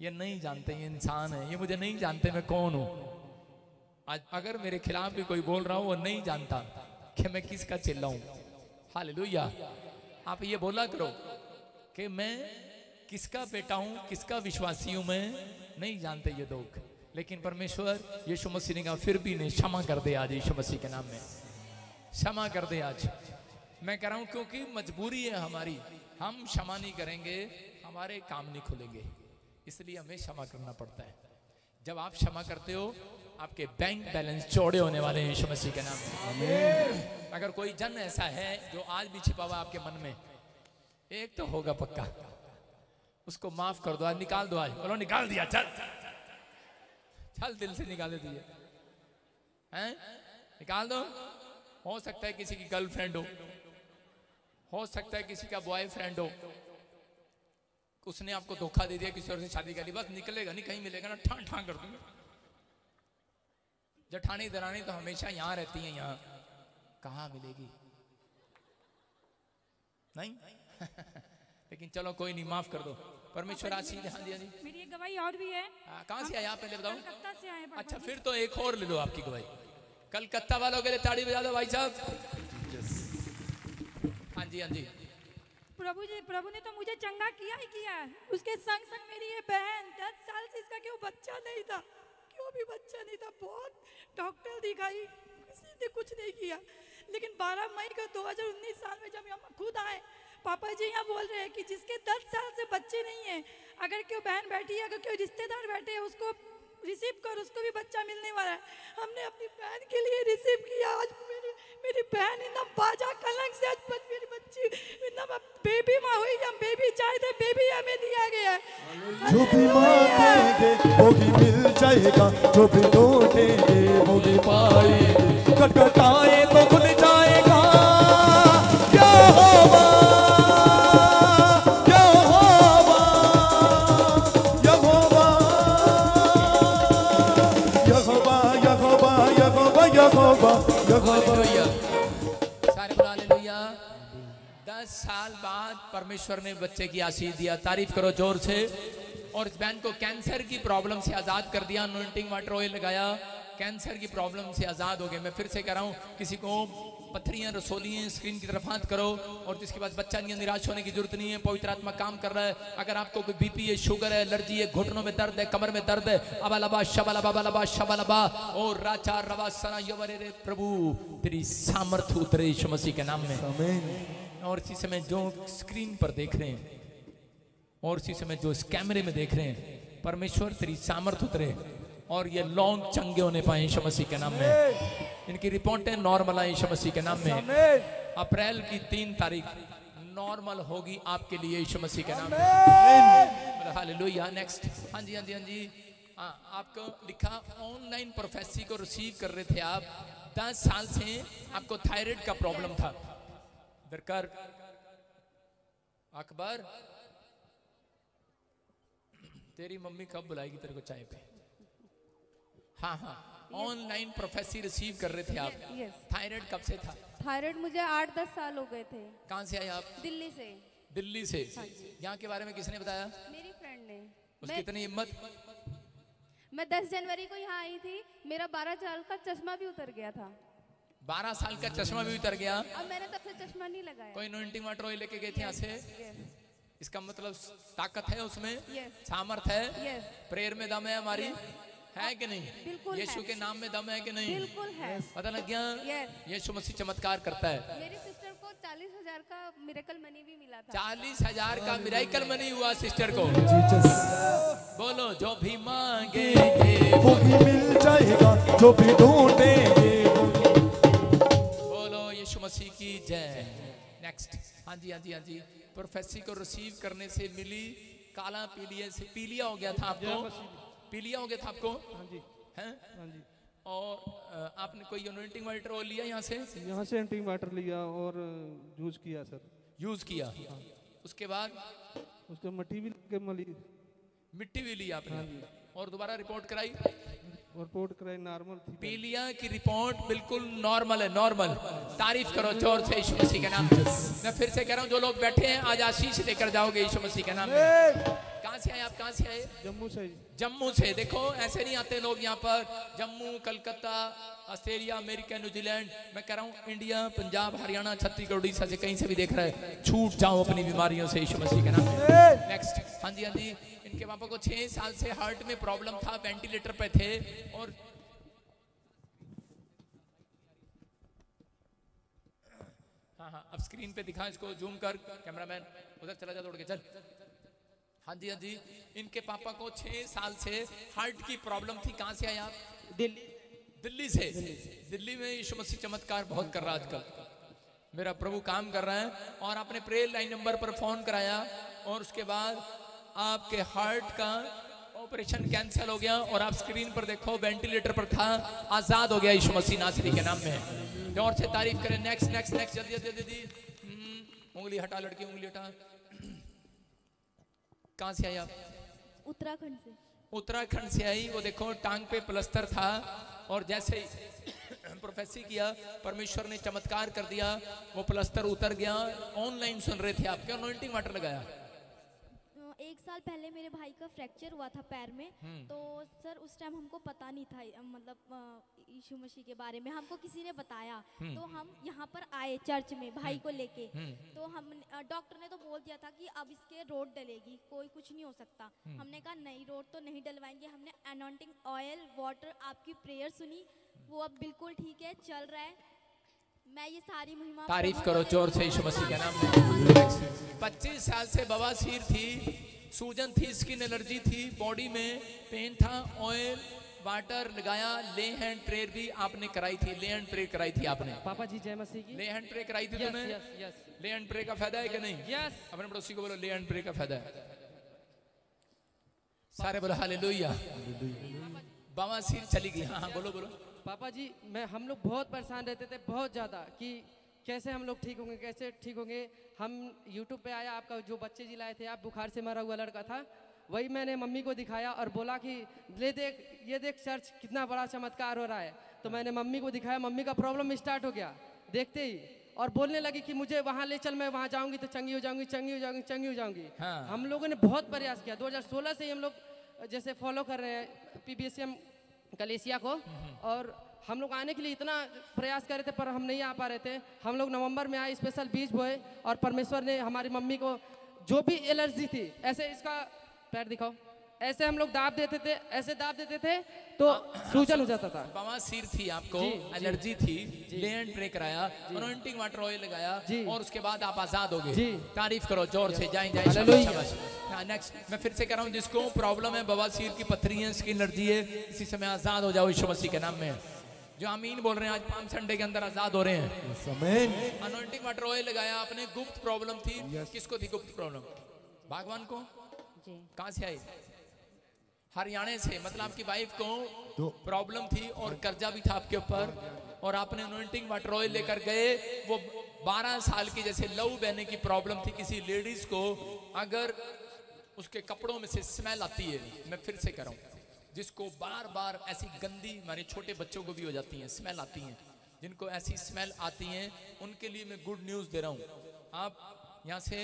ये नहीं जानते, ये इंसान है। ये मुझे नहीं जानते, मैं कौन हूँ? आज अगर मेरे खिलाफ भी कोई बोल रहा हूँ, वो नहीं जानता कि मैं किसका चिल्ला हूँ हालेलुया। आप ये बोला करो कि मैं किसका बेटा हूँ किसका विश्वासी हूँ मैं नहीं जानते ये लोग। लेकिन परमेश्वर यीशु मसीह ने कहा फिर भी नहीं क्षमा कर दे आज यीशु मसीह के नाम में। क्षमा कर दे आज। मैं कह रहा हूँ क्योंकि मजबूरी है हमारी। हम क्षमा नहीं करेंगे हमारे काम नहीं खुलेंगे। इसलिए हमें क्षमा करना पड़ता है। जब आप क्षमा करते हो आपके बैंक बैलेंस चौड़े होने वाले हैं यीशु मसीह के नाम में अगर कोई जन ऐसा है जो आज भी छिपा हुआ आपके मन में एक तो होगा पक्का। उसको माफ़ कर दो, आज निकाल दो आज। बोलो, निकाल दिया, चल। चल, दिल से निकाल दिए हैं? निकाल दो। हो सकता है किसी की गर्लफ्रेंड हो। हो सकता है किसी का बॉयफ्रेंड हो। उसने आपको धोखा दे दिया, किसी और से शादी कर ली बस निकलेगा, नहीं कहीं मिलेगा ना, ठां ठां कर दूँगा। जठानी, दरानी तो हमेशा यहाँ रहती है, यहाँ। कहाँ मिलेगी? नहीं? लेकिन चलो कोई नहीं माफ़ कर दो। परमेश्वर आशीष हाँ जी हाँ जी। मेरी एक गवाही और भी है। कहाँ से आए आप पहले बताओ? कलकत्ता से आए अच्छा फिर तो एक और ले लो आपकी गवाही। कलकत्ता वालों के लिए ताड़ी बजा दो भाई साहब। हाँ जी हाँ जी। प्रभु जी प्रभु ने तो मुझे चंगा किया ही किया है। उसके संग संग मेरी ये बहन दस साल से इसका क्यों बच्चा नहीं था? क्यों भी बच्चा नहीं था? बहुत डॉक्टर दिखाई किसी ने कुछ नहीं किया। लेकिन 12 मई को 2019 साल में जब हम खुद आए पापा जी यहाँ बोल रहे हैं कि जिसके 10 साल से बच्चे नहीं है अगर कोई बहन बैठी है अगर कोई रिश्तेदार बैठे हैं उसको रिसीव कर उसको भी बच्चा मिलने वाला है। हमने अपनी बहन के लिए रिसीव किया आज मेरी मेरी बहन एकदम बाजा कलंक से आज बच मेरी बच्ची एकदम बेबी माँ हुई हम बेबी चाहे थे बेबी हमें दिया गया है। जो भी मांगेंगे वो भी मिल जाएगा। जो भी ढूंढेंगे वो भी पाएँगे। खटखटाए तो खुल दस साल बाद परमेश्वर ने बच्चे की आशीष दिया। तारीफ़ करो, ज़ोर से। और इस बहन को कैंसर की प्रॉब्लम से आज़ाद कर दिया अनोइंटिंग वाटर ऑयल लगाया। कैंसर की प्रॉब्लम से आज़ाद हो गए। मैं फिर से कह रहा हूँ, किसी को पत्थरियाँ रसोलियाँ स्क्रीन की तरफ़ हाथ करो और जिसके पास बच्चा नहीं निराश होने की ज़रूरत नहीं है, पवित्र आत्मा काम कर रहा है। अगर आपको कोई बीपी है शुगर है एलर्जी है, घुटनों में दर्द है, कमर में दर्द है, अबालबा, शबालबा, बलबा, शबालबा और राचा, रवा, सना यवरे प्रभु, तेरी सामर्थ उतरे यीशु मसीह के नाम में। और इसी समय जो स्क्रीन पर देख रहे हैं, और इसी समय जो इस कैमरे में देख रहे हैं, परमेश्वर तेरी सामर्थ उतरे और ये लॉन्ग चंगे होने पाए यीशु मसीह के नाम में। इनकी रिपोर्टें नॉर्मल आई यीशु मसीह के नाम में। अप्रैल की तीन तारीख नॉर्मल होगी आपके लिए यीशु मसीह के नाम में। नेक्स्ट हाँ जी हाँ जी हाँ जी। हाँ आपको लिखा ऑनलाइन प्रोफेसी को रिसीव कर रहे थे आप। दस साल से आपको थायराइड का प्रॉब्लम था। दरकार अकबर तेरी मम्मी कब बुलाएगी तेरे को चाय पे? हाँ हाँ ऑनलाइन प्रोफेसी रिसीव कर रहे थे आप। थायराइड कब से था? थायराइड मुझे आठ दस साल हो गए थे। कहाँ से आए आप? दिल्ली से। दिल्ली से? हाँ यहाँ के बारे में किसने बताया? मेरी फ्रेंड ने। उसकी इतनी हिम्मत? मैं दस जनवरी को यहाँ आई थी। मेरा बारह साल का चश्मा भी उतर गया था। बारह साल का चश्मा भी उतर गया। अब मैंने तब से चश्मा नहीं लगाया। कोई नोइंटिंग वाटर ऑयल लेके गए थे यहाँ से? इसका मतलब ताकत है उसमें? सामर्थ है. प्रेयर में दम है हमारी? है कि नहीं? यीशु के नाम में दम है कि नहीं? बिल्कुल है। पता लग गया. यीशु मसीह चमत्कार करता है। मेरी सिस्टर को चालीस हज़ार का मिरेकल मनी भी मिला था। चालीस हज़ार का मिराइकल मनी हुआ सिस्टर को। बोलो जो भी मांगेंगे वो भी मिल जाएगा जो भी ढूंढेंगे। यीशु मसीह की जय। नेक्स्ट हाँ जी हाँ जी हाँ जी। प्रोफेसी को रिसीव करने से मिली काला पीलिया से पीलिया हो गया था आपको? पीलिया हो गया था आपको? हाँ जी। हैं? हाँ जी। और आपने कोई यूनिटिंग वाटर ऑयल लिया यहाँ से? यहाँ से एंटी वाटर लिया और यूज़ किया सर यूज़ किया। उसके बाद? उसके मट्टी भी मली। मिट्टी भी ली आपने। और दोबारा रिपोर्ट कराई? रिपोर्ट कराई नॉर्मल थी पीलिया की रिपोर्ट बिल्कुल नॉर्मल है नॉर्मल तारीफ़ करो ज़ोर से यीशु मसीह के नाम से। मैं फिर से कह रहा हूँ जो लोग बैठे हैं आज आशीष लेकर जाओगे यीशु मसीह के नाम कहाँ से आए आप? कहाँ से आए? जम्मू से। जम्मू से। देखो ऐसे नहीं आते लोग यहाँ पर। Jammu Calcutta Australia America New Zealand. मैं कह रहा हूँ इंडिया पंजाब हरियाणा छत्तीसगढ़ उड़ीसा से कहीं से भी देख रहा है। छूट जाओ अपनी बीमारियों से यीशु मसीह के नाम नेक्स्ट हाँ जी हाँ जी। इनके पापा को छह साल से हार्ट में प्रॉब्लम था वेंटिलेटर पे थे और हाँ हाँ अब स्क्रीन पे दिखा इसको जूम कर कैमरामैन उधर चला जा दौड़ के चल। हाँ जी हाँ जी इनके पापा को छह साल से हार्ट की प्रॉब्लम थी कहाँ से आप? दिल्ली। दिल्ली से? दिल्ली में यीशु मसीह चमत्कार बहुत कर रहा है आजकल। मेरा प्रभु काम कर रहा है और आपने प्रेयर लाइन नंबर पर फ़ोन कराया और उसके बाद आपके हार्ट का ऑपरेशन कैंसिल हो गया और आप स्क्रीन पर देखो वेंटिलेटर पर था आज़ाद हो गया यीशु मसीह नासरी के नाम में। ज़ोर से तारीफ़ करें नेक्स्ट नेक्स्ट नेक्स्ट जल्दी जल्दी जल्दी हम्म, उंगली हटा लड़की उंगली हटा। कहाँ से आई आप? उत्तराखंड से। उत्तराखंड से आई वो देखो टांग पे प्लस्तर था और जैसे ही प्रोफेसी किया परमेश्वर ने चमत्कार कर दिया वो प्लस्तर उतर गया। ऑनलाइन सुन रहे थे आप क्यों अनोइंटिंग वाटर लगाया। एक साल पहले मेरे भाई का फ्रैक्चर हुआ था पैर में हम्म। तो सर उस टाइम हमको पता नहीं था मतलब यीशु मसीह के बारे में हमको किसी ने बताया हम्म। तो हम यहाँ पर आए चर्च में भाई को लेके हम्म। तो हम डॉक्टर ने तो बोल दिया था कि अब इसके रोड डलेगी कोई कुछ नहीं हो सकता हम्म। हमने कहा नहीं रोड तो नहीं डलवाएँगे हमने अनॉन्टिंग ऑयल वाटर आपकी प्रेयर सुनी वो अब बिल्कुल ठीक है चल रहा है मैं ये सारी मुहिमा तारीफ़ करो ज़ोर से यीशु मसीह के नाम में। पच्चीस साल से बवासीर थी सूजन थी स्किन एलर्जी थी बॉडी में पेन था ऑयल वाटर लगाया ले हैंड प्रेयर भी आपने कराई थी ले हैंड प्रेयर कराई थी आपने। पापा जी जय मसीह की। ले हैंड प्रेयर कराई थी तुमने. ले हैंड प्रेयर का फ़ायदा है कि नहीं? यस अपने पड़ोसी को बोलो ले हैंड प्रेयर का फ़ायदा है। सारे बोलो हालेलुया बवासीर चली गई। हाँ हाँ बोलो बोलो। पापा जी मैं हम लोग बहुत परेशान रहते थे बहुत ज़्यादा कि कैसे हम लोग ठीक होंगे कैसे ठीक होंगे। हम यूट्यूब पे आया आपका जो बच्चे जी लाए थे आप बुखार से मरा हुआ लड़का था वही मैंने मम्मी को दिखाया और बोला कि ले देख ये देख चर्च कितना बड़ा चमत्कार हो रहा है। तो मैंने मम्मी को दिखाया मम्मी का प्रॉब्लम स्टार्ट हो गया देखते ही। और बोलने लगी कि मुझे वहाँ ले चल मैं वहाँ जाऊँगी तो चंगी हो जाऊँगी चंगी हो जाऊँगी चंगी हो जाऊँगी। हाँ। हम लोगों ने बहुत प्रयास किया 2016 से ही हम लोग जैसे फॉलो कर रहे हैं पीबीएसएम कलेसिया को। और हम लोग आने के लिए इतना प्रयास कर रहे थे, पर हम नहीं आ पा रहे थे। हम लोग नवंबर में आए स्पेशल बीज बोए और परमेश्वर ने हमारी मम्मी को जो भी एलर्जी थी, ऐसे इसका पैर दिखाओ। ऐसे हम लोग दाब देते थे ऐसे दाब देते थे तो सूजन हो जाता था। बवासीर थी आपको। एलर्जी थी प्रे कराया अनोइंटिंग वाटर ऑयल लगाया और उसके बाद आप आज़ाद हो गए। तारीफ़ करो ज़ोर से जाएँ जाएँ हालेलुया। नेक्स्ट मैं फिर से कह रहा हूँ जिसको प्रॉब्लम है बवासीर की पथरी है स्किन एलर्जी है इसी समय आज़ाद हो जाओ यीशु मसीह के नाम में। जो अमीन बोल रहे हैं आज पाँच संडे के अंदर आज़ाद हो रहे हैं। अनोइंटिंग वाटर ऑयल लगाया आपने गुप्त प्रॉब्लम थी। किसको थी गुप्त प्रॉब्लम भगवान को? कहाँ से आई? हरियाणा से मतलब आपकी वाइफ को प्रॉब्लम थी और कर्जा भी था आपके ऊपर। और आपने अनोइंटिंग वाटर ऑयल लेकर गए। वो 12 साल की जैसे लव बहने की प्रॉब्लम थी किसी लेडीज़ को। अगर उसके कपड़ों में से स्मेल आती है मैं फिर से कह रहा हूँ जिसको बार बार ऐसी गंदी हमारे छोटे बच्चों को भी हो जाती हैं स्मेल आती हैं जिनको ऐसी स्मेल आती हैं उनके लिए मैं गुड न्यूज़ दे रहा हूँ। आप यहाँ से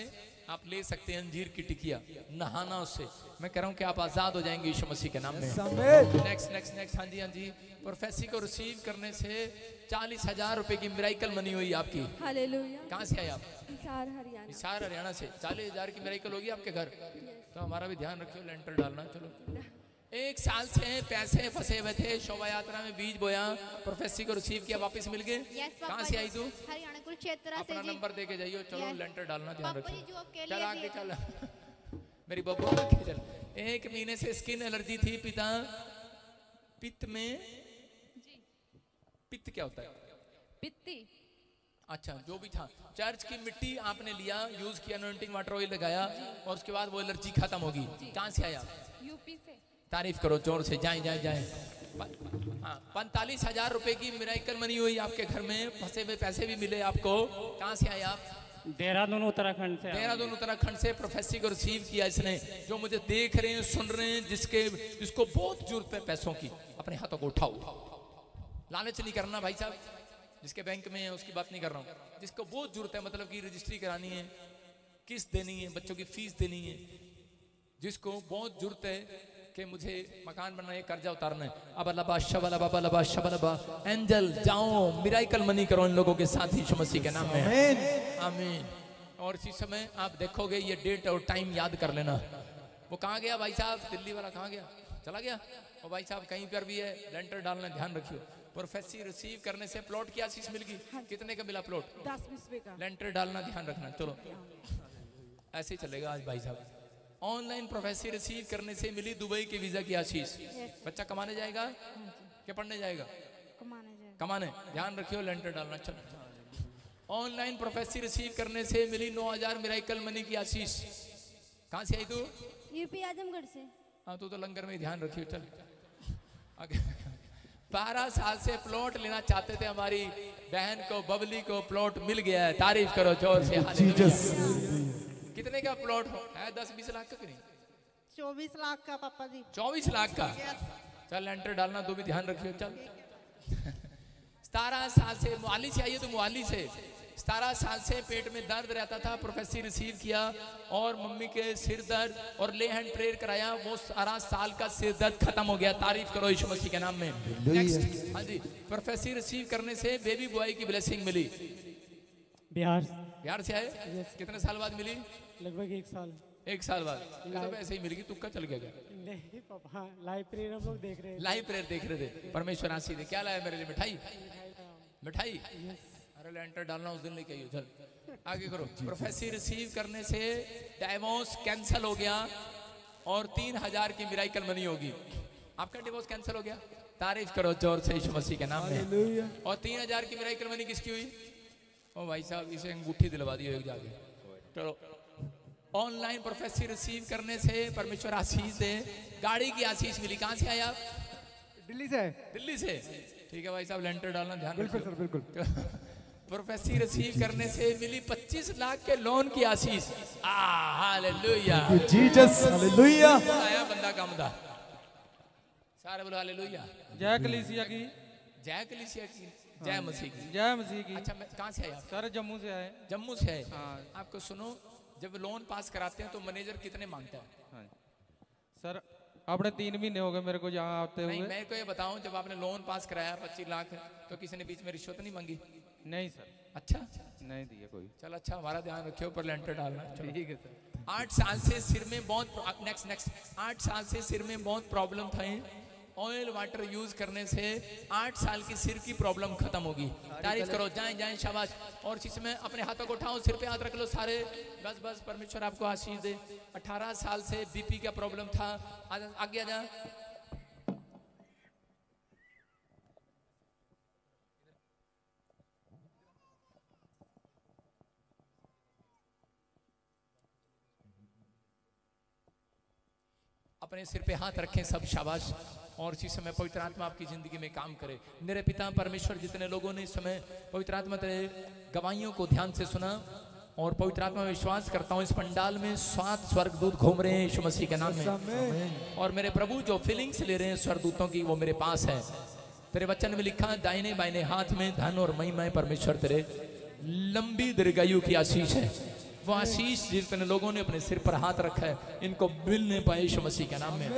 आप ले सकते हैं अंजीर की टिकिया नहाना उससे। मैं कह रहा हूँ कि आप आज़ाद हो जाएँगे यीशु मसीह के नाम में। नेक्स्ट नेक्स्ट नेक्स्ट हाँ जी हाँ जी। प्रोफेसी को रिसीव करने से चालीस हज़ार रुपए की मिराइकल मनी हुई आपकी। हालेलुया कहाँ से आए आप? हरियाणा। हिसार हरियाणा से। चालीस हज़ार की मिराइकल होगी आपके घर। तो हमारा भी ध्यान रखियो लेंटर डालना चलो। एक साल से पैसे फंसे हुए थे शोभा यात्रा में बीज बोया प्रोफेसी को रिसीव किया वापस मिल गए। Yes, कहाँ से आई तू? हरियाणा कुरुक्षेत्र अपना नंबर दे के जाइयो चलो Yes. लेंटर डालना ध्यान आपके चल आगे चल। मेरी बब्बू आगे चल। एक महीने से स्किन एलर्जी थी पिता। पित्त में पित्त क्या होता है? पित्ती। अच्छा जो भी था। चर्च की मिट्टी आपने लिया यूज़ किया वाटर ऑयल लगाया और उसके बाद वो एलर्जी खत्म होगी। कहाँ से आया? यूपी से। तारीफ़ करो ज़ोर से जाए जाए जाए। हाँ पैंतालीस हज़ार रुपए की मिराइकल मनी हुई आपके घर में। फंसे हुए पैसे भी मिले आपको। कहाँ से आए आप? देहरादून उत्तराखंड से देहरादून उत्तराखंड से प्रोफेसर को रिसीव किया इसने। जो मुझे देख रहे हैं सुन रहे हैं जिसके जिसको बहुत ज़रूरत है पैसों की अपने हाथों को उठाओ। लालच नहीं करना भाई साहब। जिसके बैंक में है उसकी बात नहीं कर रहा हूँ। जिसको बहुत ज़रूरत है मतलब कि रजिस्ट्री करानी है किस्त देनी है बच्चों की फ़ीस देनी है। जिसको बहुत ज़रूरत है कि मुझे मकान बनना है कर्जा उतारना है। अब अल्लाह शबल बाबा लबा शबल बा एंजल जाओ मिराइकल मनी करो इन लोगों के साथ यीशु मसीह के नाम में आमीन। और इसी समय आप देखोगे ये डेट और टाइम याद कर लेना। वो कहाँ गया भाई साहब? दिल्ली वाला कहाँ गया? चला गया? और भाई साहब कहीं पर भी है लेंटर डालना ध्यान रखियो। प्रोफेसी रिसीव करने से प्लॉट की आशीष मिल गई। कितने का मिला प्लॉट दस बीस का। लेंटर डालना ध्यान रखना। चलो। ऐसे ही चलेगा आज भाई साहब। ऑनलाइन प्रोफेसी रिसीव करने से मिली दुबई के वीज़ा की आशीष। बच्चा कमाने जाएगा? क्या पढ़ने जाएगा? कमाने ध्यान रखियो लेंटर डालना। चलो। ऑनलाइन प्रोफेसी रिसीव करने से मिली 9000 मिराइकल मनी की आशीष। कहाँ से आई तू? यूपी आजमगढ़ से। हाँ तू तो लंगर में ध्यान रखियो। चल। बारह साल से प्लॉट लेना चाहते थे हमारी। बहन को बबली को प्लॉट मिल गया है। तारीफ़ करो ज़ोर से। कितने का प्लॉट हो? है दस बीस लाख का कि नहीं? चौबीस लाख का पापा जी। चौबीस लाख का? चल लेंटर डालना तू भी ध्यान रखियो चल। सतारह साल से मुआली से आइए तो मुआली से। सतारह साल से पेट में दर्द रहता था प्रोफेसर रिसीव किया और मम्मी के सिर दर्द और ले हैंड प्रेयर कराया वो सारा साल का सिर दर्द खत्म हो गया। तारीफ़ करो यीशु मसीह के नाम में। हाँ जी। प्रोफेसर रिसीव करने से बेबी बॉय की ब्लेसिंग मिली। बिहार बिहार से आए? कितने साल बाद मिली? लगभग एक साल। एक साल बाद। तो ऐसे ही मिल गई तुक्का चल गया नहीं पापा लाइव प्रेयर हम लोग देख रहे हैं। लाइव प्रेयर देख रहे थे। परमेश्वर आशीष दे क्या लाया मेरे लिए? मिठाई? मिठाई? अरे लेंटर डालना उस दिन लेके आइयो चल। आगे करो। प्रोफेसर रिसीव करने से डाइवोर्स कैंसिल हो गया और तीन हज़ार की मिराइकल मनी होगी। आपका डिवोर्स कैंसिल हो गया? तारीफ़ करो ज़ोर से यीशु मसीह के नाम में। और तीन हज़ार की मिराइकल मनी किसकी हुई? ओ भाई साहब इसे अंगूठी दिलवा दी एक जाके। चलो। ऑनलाइन प्रोफेसर रिसीव करने से परमेश्वर आशीष दे। गाड़ी की आशीष मिली। कहाँ से आया आप? दिल्ली से दिल्ली से? ठीक है भाई साहब लेंटर डालना ध्यान बिल्कुल सर बिल्कुल। प्रोफेसर रिसीव करने से मिली 25 लाख के लोन की आशीष। Hallelujah Jesus. Hallelujah. आया बंदा काम दा। सारे बोलो हालेलुया जय कलीसिया की। जय कलीसिया की। जय मसीह की। जय मसीह की। अच्छा मैं कहाँ से आया? सर जम्मू से आए। जम्मू से है। आपको सुनो जब लोन पास कराते हैं तो मैनेजर कितने माँगता है? हाँ सर आपने तीन महीने हो गए मेरे को यहाँ आते हुए। मैं को ये बताऊँ जब आपने लोन पास कराया पच्चीस लाख तो किसी ने बीच में रिश्वत नहीं मांगी? नहीं सर। अच्छा? नहीं दिए कोई। चल अच्छा हमारा ध्यान रखियो पर लेंटर डालना ठीक है सर। आठ साल से सिर में बहुत नेक्स्ट नेक्स्ट आठ साल से सिर में बहुत प्रॉब्लम था ऑयल वाटर यूज़ करने से आठ साल की सिर की प्रॉब्लम खत्म होगी। तारीफ़ करो, जाएँ जाएँ, शाबाश। और इसमें अपने हाथों को उठाओ, सिर पे हाथ रख लो सारे। बस बस, परमेश्वर आपको आशीष दे। 18 साल से बीपी का प्रॉब्लम था। आगे आ जा। अपने सिर पे हाथ रखें सब, शाबाश। और इसी समय पवित्र आत्मा आपकी ज़िंदगी में काम करे। मेरे पिता परमेश्वर जितने लोगों ने इस समय पवित्र आत्मा तेरे गवाहियों को ध्यान से सुना और पवित्र आत्मा में विश्वास करता हूँ इस पंडाल में सात स्वर्गदूत घूम रहे हैं यीशु मसीह के नाम में। और मेरे प्रभु जो फीलिंग्स ले रहे हैं स्वर्गदूतों की वो मेरे पास है। तेरे वचन में लिखा है दाहिने बाइने हाथ में धन और महिमा परमेश्वर तेरे। लंबी दीर्घायु की आशीष है। वो आशीष जितने लोगों ने अपने सिर पर हाथ रखा है इनको मिल नहीं पाए यीशु मसीह के नाम में।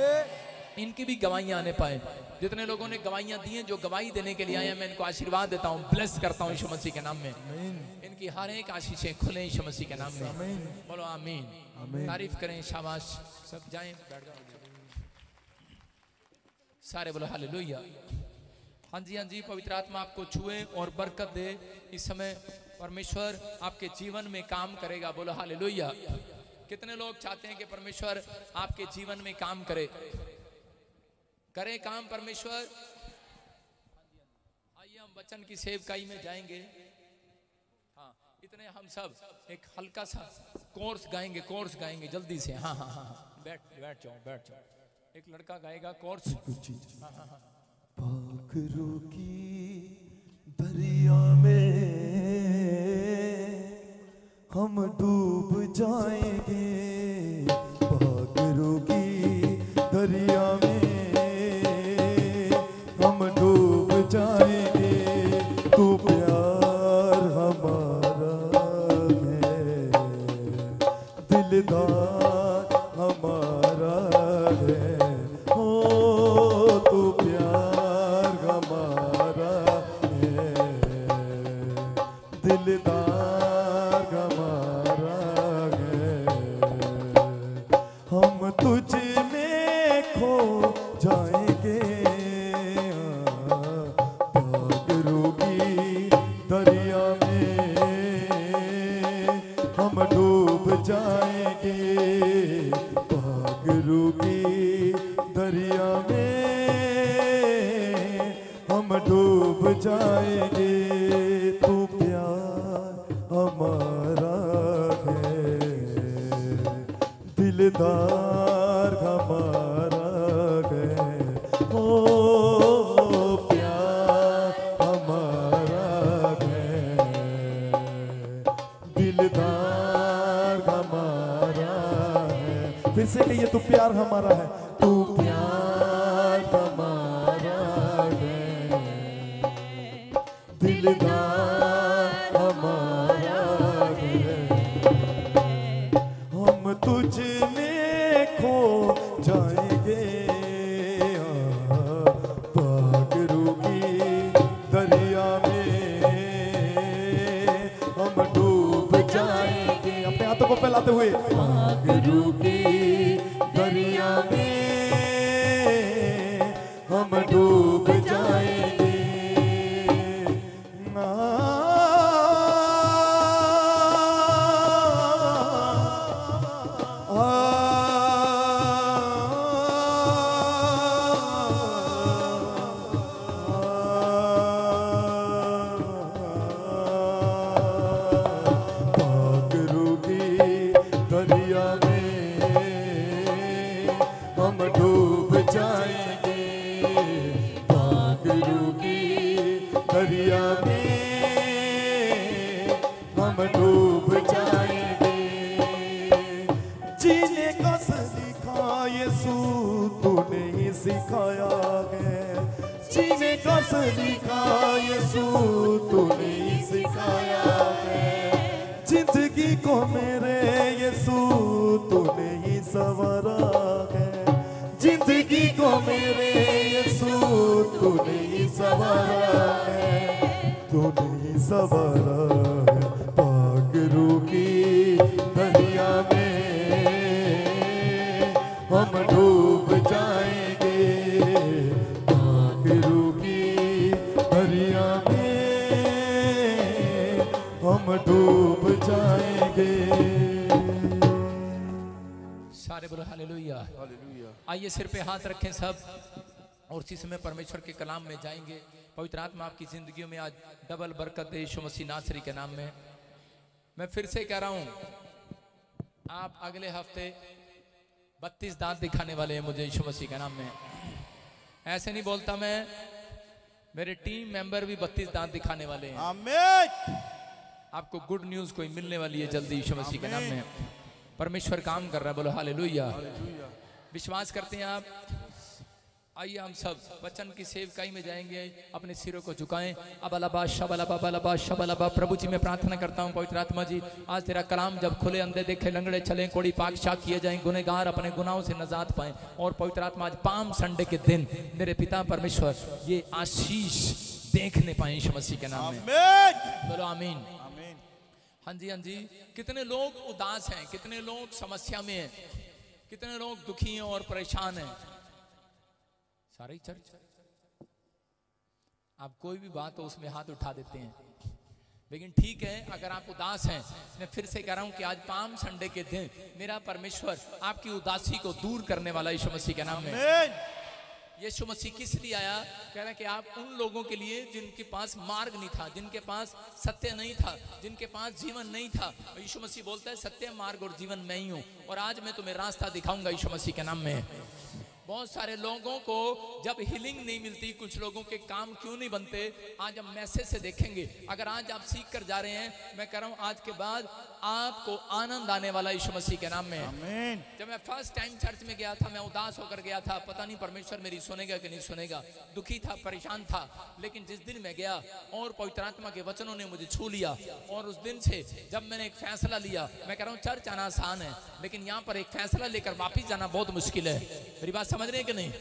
इनकी भी गवाहियाँ आने पाए। जितने लोगों ने गवाहियाँ दी हैं जो गवाही देने के लिए आए हैं मैं इनको आशीर्वाद देता हूँ ब्लेस करता हूँ यीशु मसीह के नाम में। इनकी हर एक आशीषें खुले यीशु मसीह के नाम में। बोलो आमीन। तारीफ़ करें शाबाश। सब जाएँ सारे बोलो हालेलुया हाँ जी हाँ जी पवित्र आत्मा आपको छुए और बरकत दे। इस समय परमेश्वर आपके जीवन में काम करेगा। बोलो हालेलुया कितने लोग चाहते हैं कि परमेश्वर आपके जीवन में काम करे? करे काम परमेश्वर। आइए हम वचन की सेवकाई में जाएँगे। हाँ इतने हम सब एक हल्का सा कोर्स गाएँगे कोर्स गाएँगे जल्दी से। हाँ हाँ हाँ हाँ। बैठ बैठ जाओ बैठ जाओ। एक लड़का गाएगा कोर्स। हाँ हाँ हाँ। दरिया में हम डूब जाएँगे। पाखरों की दरिया में जाएँगे तू प्यार हमारा है। दिलदार सवारा है तूने ही है पागरू की दरिया में। हम डूब जाएँगे पागरू की दरिया में। हम डूब जाएँगे। सारे बोलो हालेलुया। आइए सिर पे हाथ रखें सब। उसी समय परमेश्वर के कलाम में जाएँगे। पवित्र आत्मा आपकी जिंदगियों में आज डबल बरकत दे यीशु मसीह नासरी के नाम में। मैं फिर से कह रहा हूँ आप अगले हफ़्ते बत्तीस दांत दिखाने वाले हैं मुझे यीशु मसीह के नाम में। ऐसे नहीं बोलता मैं मेरे टीम मेंबर भी बत्तीस दांत दिखाने वाले हैं। आपको गुड न्यूज़ कोई मिलने वाली है जल्दी यीशु मसीह के नाम में। परमेश्वर काम कर रहा है बोलो हालेलुया। विश्वास करते हैं आप आइए हम सब वचन की सेवकाई में जाएँगे अपने सिरों को झुकाएँ। अब अलाबा शबलाबा बलाबा शबलाबा प्रभु जी मैं प्रार्थना करता हूँ पवित्र आत्मा जी आज तेरा कलाम जब खुले अंधे देखे लंगड़े चले कोड़ी पाक शाक किए जाएँ गुनेगार अपने गुनाहों से नजात पाएँ। और पवित्र आत्मा आज पाम संडे के दिन मेरे पिता परमेश्वर ये आशीष देखने पाए यीशु मसीह के नाम में। बोलो आमीन। हाँ जी हाँ जी कितने लोग उदास हैं कितने लोग समस्या में हैं कितने लोग दुखी हैं और परेशान हैं। सारे ही चर्च। आप कोई भी बात हो उसमें हाथ उठा देते हैं। लेकिन ठीक है अगर आप उदास हैं मैं फिर से कह रहा हूँ कि आज पाम संडे के दिन मेरा परमेश्वर आपकी उदासी को दूर करने वाला यीशु मसीह के नाम में यीशु मसीह किस लिए आया? कह रहा है कि आप उन लोगों के लिए जिनके पास मार्ग नहीं था जिनके पास सत्य नहीं था जिनके पास जीवन नहीं था। यीशु मसीह बोलता है सत्य मार्ग और जीवन मैं ही हूँ। और आज मैं तुम्हें रास्ता दिखाऊँगा यीशु मसीह के नाम में। बहुत सारे लोगों को जब हीलिंग नहीं मिलती कुछ लोगों के काम क्यों नहीं बनते आज हम मैसेज से देखेंगे। अगर आज आप सीख कर जा रहे हैं मैं कह रहा हूँ आज के बाद आपको आनंद आने वाला यीशु मसीह के नाम में। आमीन जब मैं फ़र्स्ट टाइम चर्च में गया था मैं उदास होकर गया था पता नहीं परमेश्वर मेरी सुनेगा कि नहीं सुनेगा। दुखी था परेशान था लेकिन जिस दिन मैं गया और पवित्र आत्मा के वचनों ने मुझे छू लिया और उस दिन से जब मैंने एक फैसला लिया मैं कह रहा हूँ चर्च आना आसान है लेकिन यहाँ पर एक फैसला लेकर वापिस जाना बहुत मुश्किल है। मेरी बात समझ रहे हैं कि नहीं?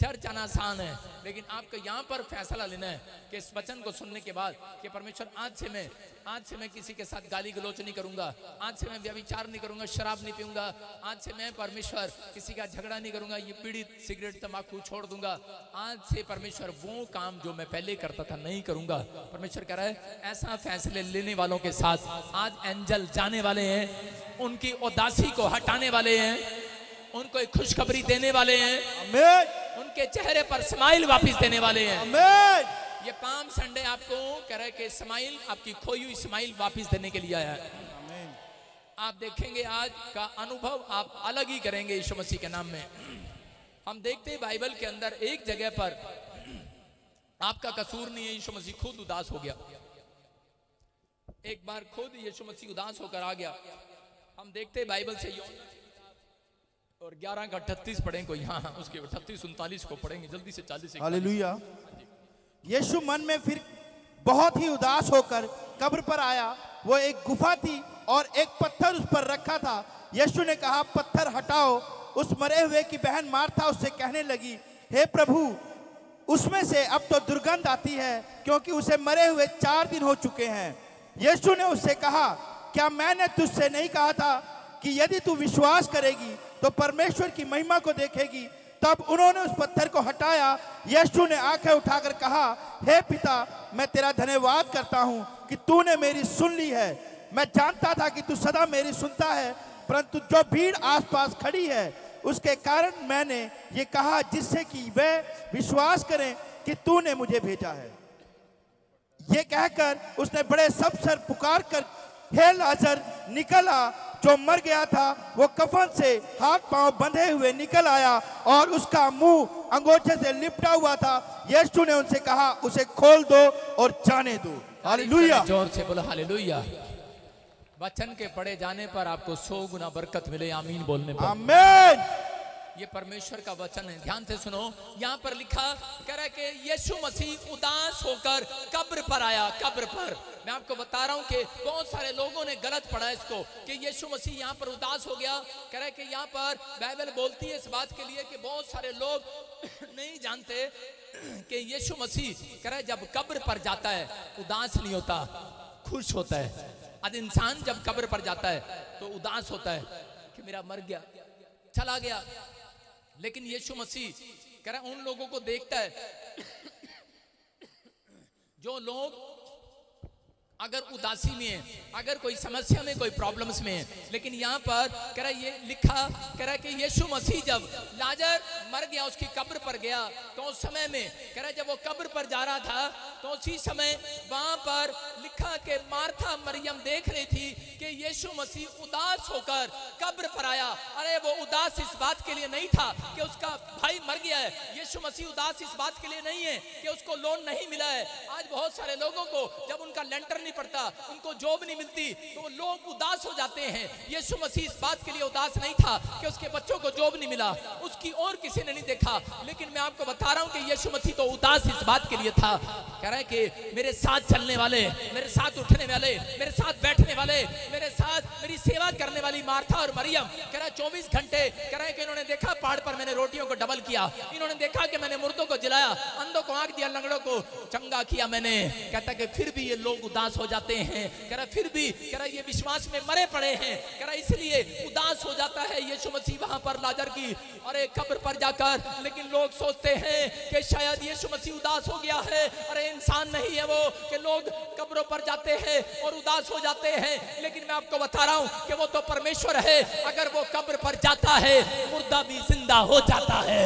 चर्च आना आसान है, लेकिन आपको यहाँ पर फैसला लेना है कि इस वचन को सुनने के बाद कि परमेश्वर, आज से मैं, आज से मैं किसी के साथ गाली गलोच नहीं करूँगा, आज से मैं व्यभिचार नहीं करूँगा, शराब नहीं पीऊँगा, आज से मैं परमेश्वर किसी का झगड़ा नहीं करूँगा, ये पीड़ित सिगरेट, तंबाकू छोड़ दूँगा, आज से परमेश्वर वो काम जो मैं पहले करता था नहीं करूँगा। परमेश्वर कह रहा है, ऐसा फैसले लेने वालों के साथ आज एंजल जाने वाले हैं, उनकी उदासी को हटाने वाले हैं उनको एक खुशखबरी देने वाले हैं। उनके चेहरे पर स्माइल वापस देने वाले हैं। ये पाम संडे आपको कह रहे कि स्माइल आपकी खोई हुई स्माइल वापस देने के लिए आया है। आप देखेंगे आज का अनुभव आप अलग ही करेंगे यीशु मसीह के नाम में। हम देखते हैं बाइबल के अंदर एक जगह पर आपका कसूर नहीं है यीशु मसीह खुद उदास हो गया। एक बार खुद यीशु मसीह उदास होकर आ गया। हम देखते हैं बाइबल से और 11 का 38 पढ़ें कोई हाँ उसके 38 उनतालीस को पढ़ेंगे, जल्दी से 40 हालेलुया। यीशु मन में फिर बहुत ही उदास होकर कब्र पर आया। वो एक गुफा थी और एक पत्थर उस पर रखा था। यीशु ने कहा, पत्थर हटाओ। उस मरे हुए की बहन मार्था उससे कहने लगी, हे प्रभु, उसमें से अब तो दुर्गंध आती है, क्योंकि उसे मरे हुए चार दिन हो चुके हैं। यीशु ने उससे कहा, क्या मैंने तुझसे नहीं कहा था कि यदि तू विश्वास करेगी तो परमेश्वर की महिमा को देखेगी। तब उन्होंने उस पत्थर को हटाया। यीशु ने आँखें उठाकर कहा, हे hey पिता, मैं तेरा धन्यवाद करता हूँ कि तूने मेरी सुन ली है। मैं जानता था कि तू सदा मेरी सुनता है, परंतु जो भीड़ आसपास खड़ी है, उसके कारण मैंने ये कहा, जिससे कि वे विश्वास करें कि तूने मुझे भेजा है। ये कहकर उसने बड़े सब सर पुकार कर हे लाजर निकल जो मर गया था वो कफन से हाथ पाँव बंधे हुए निकल आया और उसका मुँह अंगोछे से लिपटा हुआ था। यीशु ने उनसे कहा उसे खोल दो और जाने दो। हालेलुया। ज़ोर से बोलो हालेलुया। वचन के पढ़े जाने पर आपको सौ गुना बरकत मिले आमीन बोलने पर। आमीन। ये परमेश्वर का वचन है। ध्यान से सुनो। यहाँ पर लिखा, कह रहा है कि यीशु मसीह उदास होकर कब्र पर आया, कब्र पर। मैं आपको बता रहा हूँ कि बहुत सारे लोगों ने गलत पढ़ा इसको, कि यीशु मसीह यहाँ पर उदास हो गया। कह रहा है कि यहाँ पर बाइबल बोलती है इस बात के लिए कि बहुत सारे लोग नहीं जानते कि यीशु मसीह, कह रहा है, जब कब्र पर जाता है, उदास नहीं होता, खुश होता है। आज इंसान जब कब्र पर जाता है तो उदास होता है कि मेरा मर गया, चला गया। लेकिन यीशु मसीह कह रहा उन लोगों को देखता है जो लोग अगर उदासी में है, अगर कोई समस्या में, कोई प्रॉब्लम्स में है, लेकिन यहाँ पर कह रहा ये लिखा, कह रहा कि यीशु मसीह जब लाजर मर गया, उसकी कब्र पर गया तो उस समय में कह रहा जब वो कब्र पर जा रहा था तो उसी समय वहाँ पर लिखा कि मार्था मरियम देख रही थी कि यीशु मसीह उदास होकर कब्र पर आया। अरे, वो उदास इस बात के लिए नहीं था कि उसका भाई मर गया है। यीशु मसीह उदास इस बात के लिए नहीं है कि उसको लोन नहीं मिला है। आज बहुत सारे लोगों को जब उनका लेंटर नहीं पड़ता, उनको जॉब नहीं मिलती तो लोग उदास हो जाते हैं। यीशु मसीह इस बात के लिए उदास नहीं था कि उसके बच्चों को जॉब नहीं मिला, उसकी और किसी ने नहीं देखा। लेकिन मैं आपको बता रहा हूँ कि यीशु मसीह तो उदास इस बात के लिए था। कह रहा है कि मेरे साथ चलने वाले, मेरे साथ उठने वाले, मेरे साथ बैठने वाले, मेरे साथ मेरी सेवा करने वाली मार्था और मरियम। कह रहा है, चौबीस घंटे, कह रहा है कि इन्होंने देखा पहाड़ पर मैंने रोटियों को डबल किया। इन्होंने देखा कि मैंने मुर्दों को जिलाया, अंधों को आँख दिया, लंगड़ों को चंगा किया मैंने। कहता कि फिर भी ये लोग उदास हो जाते हैं। कह रहा, फिर भी, कह रहा, ये विश्वास में मरे पड़े हैं। कह रहा, इसलिए उदास हो जाता है यीशु मसीह वहाँ पर लाजर की अरे कब्र पर जाकर। लेकिन लोग सोचते हैं कि शायद यीशु मसीह उदास हो गया है। अरे, इंसान नहीं है वो कि लोग कब्रों पर जाते हैं और उदास हो जाते हैं। लेकिन मैं आपको बता रहा हूँ कि वो तो परमेश्वर है। अगर वो कब्र पर जाता है, मुर्दा भी ज़िंदा हो जाता है।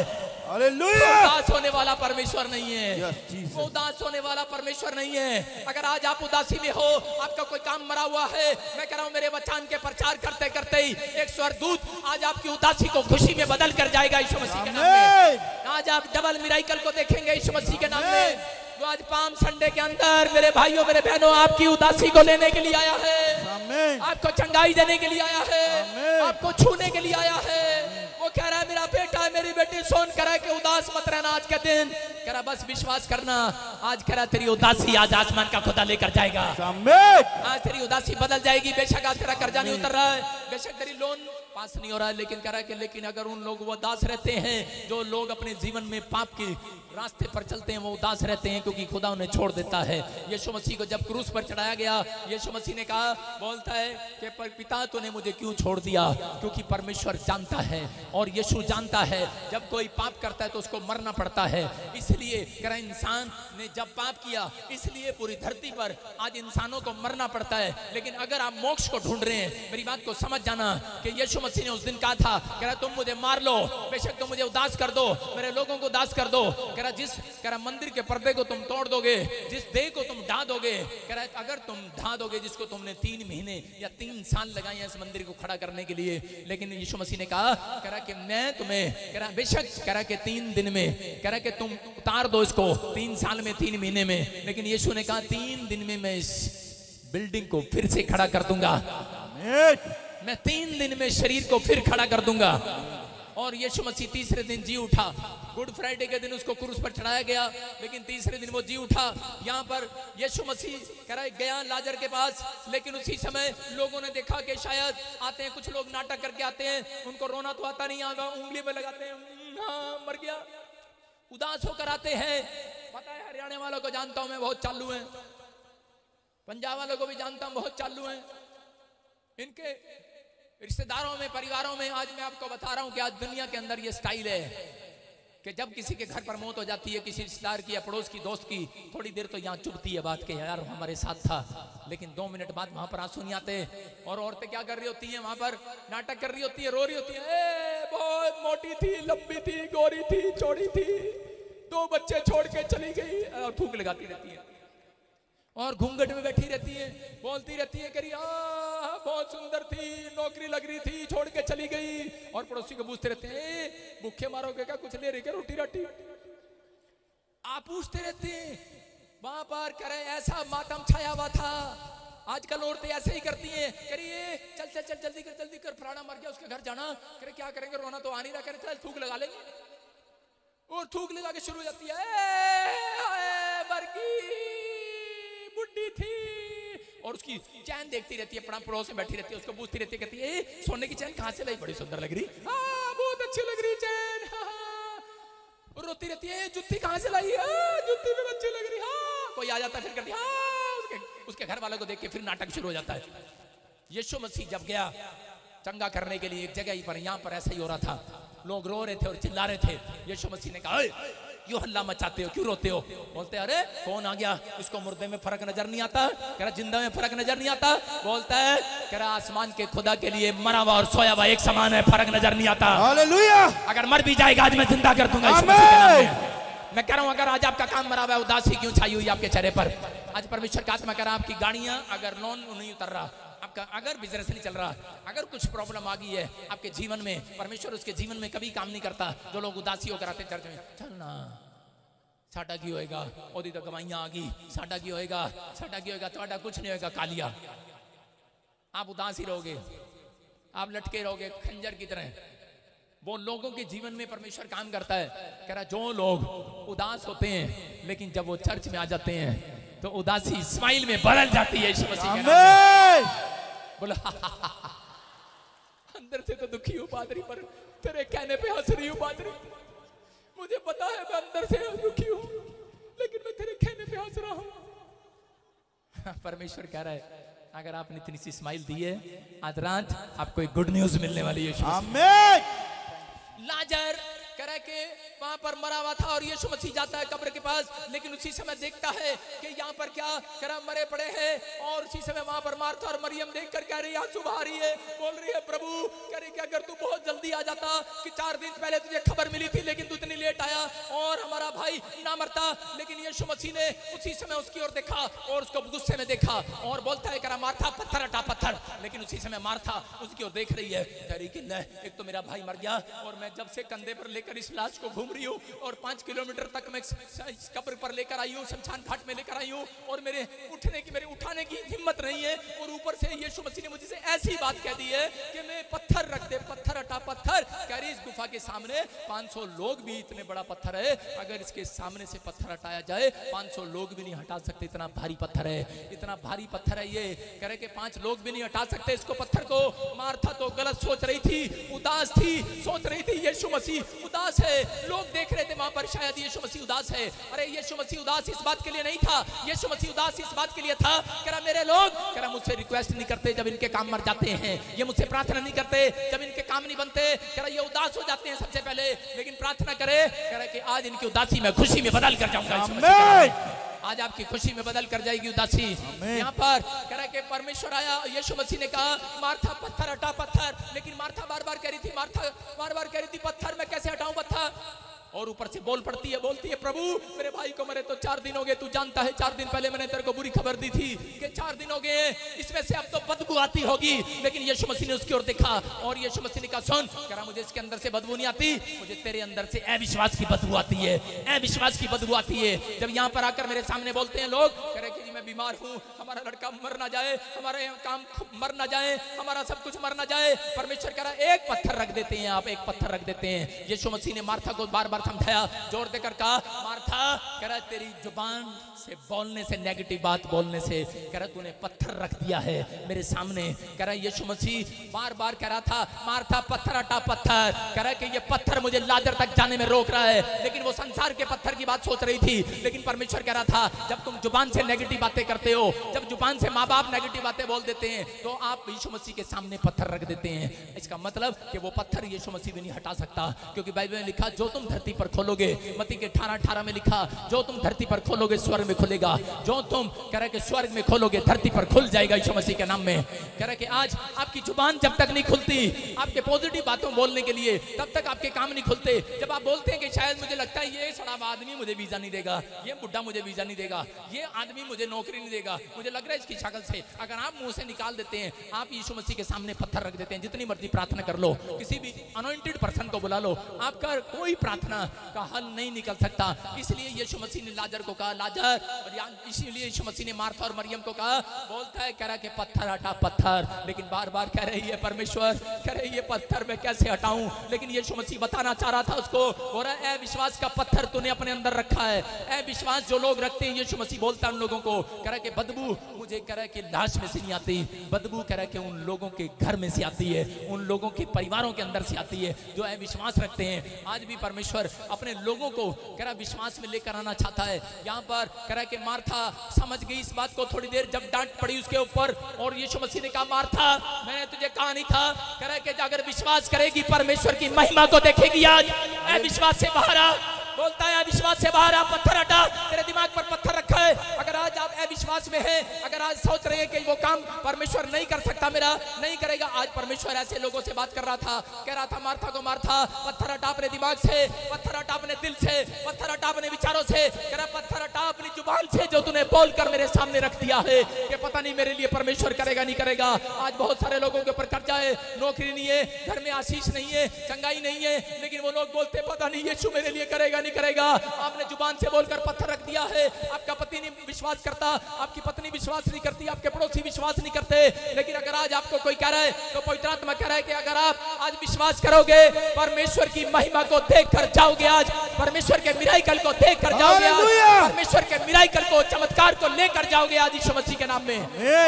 उदास होने वाला परमेश्वर नहीं है। Yes, वो उदास होने वाला परमेश्वर नहीं है। अगर आज आप उदासी में हो आपका कोई काम मरा हुआ है मैं कह रहा हूँ मेरे वचन के प्रचार करते करते ही एक स्वर्गदूत आज आपकी उदासी को खुशी में बदल कर जाएगा यीशु मसीह के नाम में। आज आप डबल मिराइकल को देखेंगे यीशु मसीह के नाम में। जो आज पाम संडे के अंदर मेरे भाइयों मेरे बहनों आपकी उदासी को लेने के लिए आया है। आपको चंगाई देने के लिए आया है। आपको छूने के लिए आया है। वो कह रहा है मेरा बेटा है मेरी बेटी सोन करा के उदास मत रहना आज के दिन। कह रहा बस विश्वास करना आज कह रहा तेरी उदासी आज आसमान का खुदा लेकर जाएगा। आज तेरी उदासी बदल जाएगी बेशक आज तेरा कर्जा नहीं उतर रहा है बेशक तेरी लोन पास नहीं हो रहा है लेकिन कह रहा है कि लेकिन अगर उन लोग वो उदास रहते हैं जो लोग अपने जीवन में पाप की रास्ते पर चलते हैं, वो उदास रहते हैं क्योंकि खुदा उन्हें छोड़ देता है। यीशु मसीह को जब क्रूस पर चढ़ाया गया, यीशु मसीह ने कहा, बोलता है कि, पर पिता, तूने मुझे क्यों छोड़ दिया? क्योंकि परमेश्वर जानता है और यीशु जानता है, जब कोई पाप करता है तो उसको मरना पड़ता है। इसलिए कह इंसान ने जब पाप किया, इसलिए पूरी धरती पर आज इंसानों को मरना पड़ता है। लेकिन अगर आप मोक्ष को ढूंढ रहे हैं, मेरी बात को समझ जाना कि यीशु मसीह ने उस दिन कहा था, कह रहा, तुम मुझे मार लो, बेशक तुम मुझे उदास कर दो, मेरे लोगों को उदास कर दो। कह जिस कह रहा मंदिर के पर्दे को तुम तोड़ दोगे जिस देह को तुम ढा दोगे कह रहा अगर तुम ढा दोगे जिसको तुमने तीन महीने या तीन साल लगाए इस मंदिर को खड़ा करने के लिए लेकिन यीशु मसीह ने कहा कह रहा कि मैं तुम्हें कह रहा बेशक कह रहा कि तीन दिन में कह रहा कि तुम उतार दो इसको तीन साल में तीन महीने में लेकिन यीशु ने कहा तीन दिन में मैं इस बिल्डिंग को फिर से खड़ा कर दूँगा। मैं तीन दिन में शरीर को फिर खड़ा कर दूँगा। और यीशु मसीह तीसरे दिन जी उठा। गुड फ्राइडे के दिन उसको क्रूस पर चढ़ाया गया लेकिन तीसरे दिन वो जी उठा। यहाँ पर यीशु मसीह करा गया लाजर के पास लेकिन उसी समय लोगों ने देखा कि शायद आते हैं कुछ लोग नाटक करके आते हैं उनको रोना तो आता नहीं आगा उंगली में लगाते हैं "हम्म, हाँ मर गया। उदास होकर आते हैं। पता है हरियाणा वालों को जानता हूँ मैं बहुत चालू है। पंजाब वालों को भी जानता हूँ बहुत चालू है। इनके रिश्तेदारों में, परिवारों में, आज मैं आपको बता रहा हूँ कि आज दुनिया के अंदर ये स्टाइल है कि जब किसी के घर पर मौत हो जाती है, किसी रिश्तेदार की या पड़ोस की, दोस्त की, थोड़ी देर तो यहाँ चुभती है बात के यार हमारे साथ था, लेकिन दो मिनट बाद वहाँ पर आँसू नहीं आते और औरतें क्या कर रही होती हैं, वहाँ पर नाटक कर रही होती है, रो रही होती है बहुत मोटी थी, लंबी थी, गोरी थी, चौड़ी थी, दो बच्चे छोड़ के चली गई और थूक लगाती रहती है। और घूंघट में बैठी रहती है बोलती रहती है करी आ बहुत सुंदर थी नौकरी लग रही थी छोड़ के चली गई। और पड़ोसी को पूछते रहते हैं भूखे मारोगे क्या? कुछ ले रही क्या रोटी राटी? आप पूछते रहते हैं वहाँ पर करे ऐसा मातम छाया हुआ था। आजकल औरतें ऐसे ही करती हैं करिए चल चल चल जल्दी कर जल्दी कर फलाना मर गया उसके घर जाना। करे क्या करेंगे? रोना तो आ नहीं रहा करे चल थूक लगा लेंगे। और थूक लगा के शुरू हो जाती है "ए, हाय, मर गई। बुढ़ी थी। और उसकी चैन देखती रहती है अपना पड़ोस में बैठी रहती है उसको पूछती रहती है कहती है सोने की चैन कहाँ से लाई? बड़ी सुंदर लग रही। हाँ बहुत अच्छी लग रही चैन हाँ, हाँ। और रोती रहती है जुत्ती कहाँ से लाई? "हाँ, जुत्ती भी अच्छी लग रही हाँ। कोई आ जाता फिर कहती है हाँ उसके उसके घर वालों को देख के फिर नाटक शुरू हो जाता है। यीशु मसीह जब गया चंगा करने के लिए एक जगह ही पर यहाँ पर ऐसा ही हो रहा था। लोग रो रहे थे और चिल्ला रहे थे। यीशु मसीह ने कहा "ओए, क्यों हल्ला मचाते हो? क्यों रोते हो? बोलते अरे कौन आ गया? इसको मुर्दे में फ़र्क नज़र नहीं आता? कह रहा ज़िंदा में फ़र्क नज़र नहीं आता? बोलता है कह रहा आसमान के खुदा के लिए मरा हुआ और सोया हुआ एक समान है फ़र्क नज़र नहीं आता। हालेलुया। अगर मर भी जाएगा आज मैं ज़िंदा कर दूँगा में। कह रहा हूँ अगर आज आपका काम मरा हुआ है उदासी क्यों छाई हुई आपके चेहरे पर? आज परमेश्वर का आत्मा कह रहा आपकी गाड़ियाँ अगर लोन नहीं उतर रहा। आपका अगर बिजनेस नहीं चल रहा अगर कुछ प्रॉब्लम आ गई है आपके जीवन में परमेश्वर उसके जीवन में कभी काम नहीं करता जो लोग उदासी होकर आते हैं चर्च में चल ना साडा की होएगा ओदी तो कमाइयां आ गई साडा की होएगा साडा की होएगा ਤੁਹਾਡਾ कुछ नहीं होएगा कालिया आप उदास ही रहोगे आप लटके रहोगे खंजर की तरह वो लोगों के जीवन में परमेश्वर काम करता है कह रहा जो लोग उदास होते हैं लेकिन जब वो चर्च में आ जाते हैं तो उदासी स्माइल में बदल जाती है यीशु मसीह के। बोला अंदर से तो दुखी हूँ पादरी पर तेरे कहने पे हंस रही हूँ पादरी। मुझे पता है मैं अंदर से दुखी हूँ लेकिन मैं तेरे कहने पे हंस रहा हूँ। परमेश्वर कह रहा है अगर आपने इतनी सी स्माइल दी है आज रात आपको एक गुड न्यूज़ मिलने वाली है यीशु कह के वहाँ पर मरा हुआ था और यीशु मसीह जाता है कब्र के पास, लेकिन उसी समय देखता है कि यहाँ पर क्या करा मरे पड़े हैं और उसी समय वहाँ पर मार्था और मरियम देख कर कह रही है आँसू बहा रही है। बोल रही है, प्रभु, कह रही कि अगर तू बहुत जल्दी आ जाता कि चार दिन पहले तुझे खबर मिली थी, लेकिन तू इतनी लेट आया और हमारा भाई ना मरता, लेकिन यीशु मसीह ने उसी समय उसकी ओर देखा और उसको गुस्से में देखा और बोलता है करा मार्था, पत्थर हटा पत्थर। लेकिन उसी समय मार्था उसकी ओर देख रही है, कह रही कि ले एक तो मेरा भाई मर गया और मैं जब से कंधे पर लेकर इस लाश को घूम रही हूँ और पाँच किलोमीटर तक मैं इस- इस कब्र पर लेकर आई हूँ, शमशान घाट में लेकर आई हूँ और मेरे उठने की, मेरे उठाने की हिम्मत नहीं है और ऊपर से यीशु मसीह ने मुझे ऐसी बात कह दी है कि मैं पत्थर रख दे, पत्थर हटा, पत्थर। कह रही इस गुफा के सामने 500 लोग भी इतने बड़ा पत्थर है। अगर इसके सामने से पत्थर हटाया जाए 500 लोग भी नहीं हटा सकते, इतना भारी पत्थर है, इतना भारी पत्थर है ये। कह रहे कि पाँच लोग भी नहीं हटा सकते इसको पत्थर को। मार्था तो गलत सोच रही थी, उदास थी, सोच रही थी यीशु मसीह, उदास है। लोग देख रहे थे वहाँ पर शायद यीशु मसीह उदास है। अरे, यीशु मसीह उदास इस बात के लिए नहीं था। यीशु मसीह उदास इस बात के लिए था कह रहा मेरे लोग कह रहा मुझसे रिक्वेस्ट नहीं करते जब इनके काम मर जाते हैं। ये मुझसे प्रार्थना नहीं करते जब इनके काम नहीं बनते। कह रहा ये उदास हो जाते हैं सबसे पहले। लेकिन प्रार्थना करे कह रहा कि आज इनकी उदासी में खुशी में बदल कर जाऊँगा। आज आपकी खुशी में बदल कर जाएगी उदासी। यहाँ पर करा के कि परमेश्वर आया यीशु मसीह ने कहा मार्था पत्थर हटा पत्थर। लेकिन मार्था बार बार कह रही थी मार्था बार बार कह रही थी पत्थर मैं कैसे हटाऊं पत्थर? और ऊपर से बोल पड़ती है, बोलती है, प्रभु, मेरे भाई को मरे तो चार दिन हो गए, तू जानता है चार दिन पहले मैंने तेरे को बुरी खबर दी थी कि चार दिन हो गए इसमें से अब तो बदबू आती होगी। लेकिन यीशु मसीह ने उसकी ओर देखा और यीशु मसीह ने कहा, सुन करा मुझे इसके अंदर से बदबू नहीं आती, मुझे तेरे अंदर से अविश्वास की बदबू आती है, अविश्वास की बदबू आती है। जब यहाँ पर आकर मेरे सामने बोलते हैं लोग कह रहे कि जी मैं बीमार हूँ। हमारा लड़का मर ना जाए हमारा काम मर ना जाए हमारा सब कुछ मर ना जाए। परमेश्वर कह रहा है, एक पत्थर रख देते हैं आप एक पत्थर रख देते हैं। यीशु मसीह ने मार्था को बार बार समझाया ज़ोर देकर कहा मार्था कह रहा है, तेरी ज़ुबान से बोलने से नेगेटिव बात बोलने से कह रहा तूने पत्थर रख दिया है मेरे सामने। कह रहा यीशु मसीह बार बार कह रहा था मार्था पत्थर हटा पत्थर। कह रहा है कि ये पत्थर मुझे लाजर तक जाने में रोक रहा है लेकिन वो संसार के पत्थर की बात सोच रही थी। लेकिन परमेश्वर कह रहा था जब तुम ज़ुबान से नेगेटिव करते हो, जब ज़ुबान से माँ बाप नेगेटिव बातें बोल देते हैं तो आप यीशु मसीह के सामने पत्थर रख देते हैं। इसका मतलब कि वो पत्थर यीशु मसीह भी नहीं हटा सकता, क्योंकि बाइबल में लिखा, जो तुम धरती पर खोलोगे मती के अठारह अठारह में लिखा, जो तुम धरती पर खोलोगे, स्वर्ग में खुलेगा। जो तुम कह रहे कि स्वर्ग में खोलोगे, धरती पर खुल जाएगा यीशु मसीह के नाम में। कह रहे कि आज आपकी ज़ुबान जब तक नहीं खुलती, आपके पॉजिटिव बातों बोलने के लिए तब तक आपके काम नहीं खुलते। जब आप बोलते हैं कि शायद मुझे लगता है ये सड़ा आदमी मुझे वीज़ा नहीं देगा, ये बुढ़ा मुझे वीज़ा नहीं देगा, ये आदमी मुझे नौकरी नहीं देगा। मुझे लग रहा है इसकी शक्ल से। अगर आप मुँह से निकाल देते हैं, आप यीशु मसीह के सामने पत्थर रख देते हैं, जितनी मर्ज़ी प्रार्थना कर लो, किसी भी अनोइंटेड पर्सन को बुला लो, आपका कोई प्रार्थना का हल नहीं निकल सकता। इसलिए यीशु मसीह ने लाजर को कहा, लाजर। इसीलिए यीशु मसीह ने मार्था और मरियम को कहा, बोलता है, कह रहा कि पत्थर हटा पत्थर। लेकिन बार बार कह रही है परमेश्वर, कह रही है पत्थर मैं कैसे हटाऊं? लेकिन यीशु मसीह बताना चाह रहा था उसको, बोल रहा है विश्वास का पत्थर तूने अपने अंदर रखा है। ए विश्वास जो लोग रखते हैं, यीशु मसीह बोलता है उन लोगों को कह रहा कि बदबू मुझे कह रहा कि लाश में से नहीं आती। बदबू कह रहा कि उन लोगों के घर में से आती है, उन लोगों के परिवारों के अंदर से आती है, जो है विश्वास रखते हैं। आज भी परमेश्वर अपने लोगों को कह रहा विश्वास में लेकर आना चाहता है। यहाँ पर कह रहा कि मार्था समझ गई इस बात को, थोड़ी देर जब डांट पड़ी उसके ऊपर और यीशु मसीह ने कहा, मार्था, मैंने तुझे कहा नहीं था। कह रहा कि अगर विश्वास करेगी परमेश्वर की महिमा को देखेगी आज ऐ विश्वास से बाहर आ। बोलता है, अविश्वास से बाहर आ, पत्थर हटा, तेरे दिमाग पर पत्थर है। अगर आज आप अविश्वास में हैं, अगर आज सोच रहे हैं कि वो काम परमेश्वर नहीं कर सकता मेरा, नहीं करेगा। आज परमेश्वर ऐसे लोगों से बात कर रहा था। कह रहा था, मार्था को मार्था, पत्थर हटा अपने दिमाग से, पत्थर हटा अपने दिल से, पत्थर हटा अपने विचारों से। कह रहा, पत्थर हटा अपनी ज़ुबान से जो तूने बोल कर मेरे सामने रख दिया है कि पता नहीं मेरे लिए परमेश्वर करेगा, नहीं करेगा। आज बहुत सारे लोगों के ऊपर कर्जा है, नौकरी नहीं है, घर में आशीष नहीं है, चंगाई नहीं है, लेकिन वो लोग बोलते, पता नहीं यीशु मेरे लिए करेगा, नहीं करेगा। आपने ज़ुबान से बोलकर पत्थर रख दिया है, आपका पति नहीं विश्वास करता आपकी पत्नी विश्वास नहीं करती आपके पड़ोसी विश्वास नहीं करते। लेकिन अगर आज आपको कोई कह रहा है तो पवित्र आत्मा कह रहा है कि अगर आप आज विश्वास करोगे परमेश्वर की महिमा को देख कर जाओगे आज परमेश्वर के मिराइकल को देख कर जाओगे परमेश्वर के मिराइकल को चमत्कार को लेकर जाओगे आज यीशु मसीह के नाम में।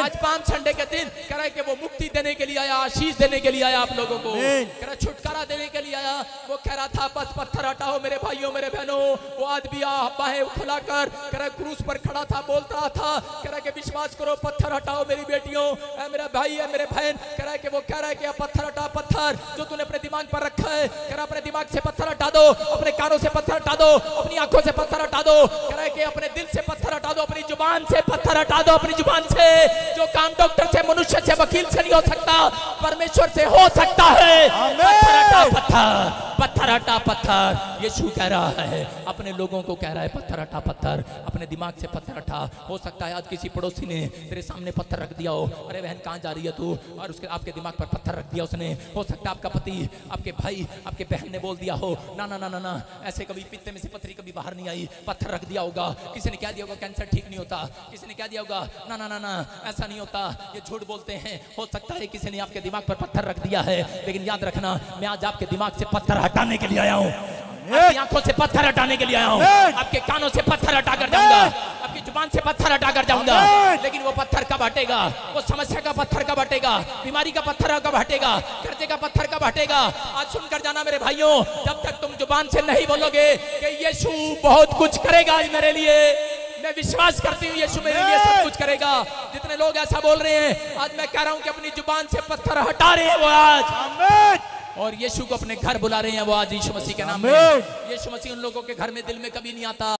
आज पाँच संडे के दिन कह रहा है कि वो मुक्ति देने के लिए आया आशीष देने के लिए आया आप लोगों को। कह रहा छुटकारा देने के लिए आया। वो कह रहा था बस पत्थर हटाओ मेरे भाइयों मेरे बहनों वो आदमी आ बाहें फुलाकर कह रहा क्रूस पर खड़ा था बोलता रहा था कह रहा कि विश्वास करो पत्थर हटाओ मेरी बेटियों। ऐ मेरा भाई है मेरे बहन कह रहा है कि वो कह रहा है कि अब पत्थर हटा पत्थर जो तूने अपने दिमाग पर रखा है कह रहा अपने दिमाग से पत्थर हटा दो अपने कानों से पत्थर हटा दो अपनी आँखों से पत्थर हटा दो कह रहा है कि अपने दिल से पत्थर हटा दो अपनी ज़ुबान से पत्थर हटा दो अपनी ज़ुबान से जो काम डॉक्टर से मनुष्य से वकील से नहीं हो सकता परमेश्वर से हो सकता है। पत्थर हटा पत्थर पत्थर हटा पत्थर। यीशु कह रहा है अपने लोगों को कह रहा है पत्थर हटा पत्थर। अपने दिमाग से पत्थर हटा हो सकता है आज किसी पड़ोसी ने तेरे सामने पत्थर रख दिया हो। अरे बहन, कहाँ जा रही है तू? और उसके, आपके दिमाग पर पत्थर रख दिया उसने। हो सकता है आपका पति, आपके भाई, आपके बहन ने बोल दिया हो। ना ना ना ना ना, ऐसे कभी पित्ते में से पथरी कभी बाहर नहीं आई। पत्थर रख दिया होगा। किसी ने क्या दिया होगा, कैंसर ठीक नहीं होता। किसी ने क्या दिया होगा, ना ना ना ना, ऐसा नहीं होता। ये झूठ बोलते हैं। हो सकता है किसी ने आपके दिमाग पर पत्थर रख दिया है। लेकिन याद रखना, मैं आज आपके दिमाग से पत्थर हटाने के लिए आया हूँ। आपकी आँखों से पत्थर हटाने के लिए आया हूँ। आपके कानों से पत्थर हटाकर जाऊँगा। आपकी ज़ुबान से पत्थर हटाकर जाऊँगा। लेकिन वो पत्थर कब हटेगा? वो समस्या का पत्थर कब हटेगा? बीमारी का पत्थर कब हटेगा? कर्जे का पत्थर कब हटेगा? आज सुनकर जाना मेरे भाइयों जब तक तुम ज़ुबान से नहीं बोलोगे कि यीशु बहुत कुछ करेगा आज मेरे लिए। मैं विश्वास करती हूँ यीशु मेरे लिए सब कुछ करेगा। जितने लोग ऐसा बोल रहे हैं आज मैं कह रहा हूँ कि अपनी ज़ुबान से पत्थर हटा रहे हैं वो आज। और यीशु को अपने घर बुला रहे हैं वो आज यीशु मसीह के नाम में। यीशु मसीह उन लोगों के घर में दिल में कभी नहीं आता।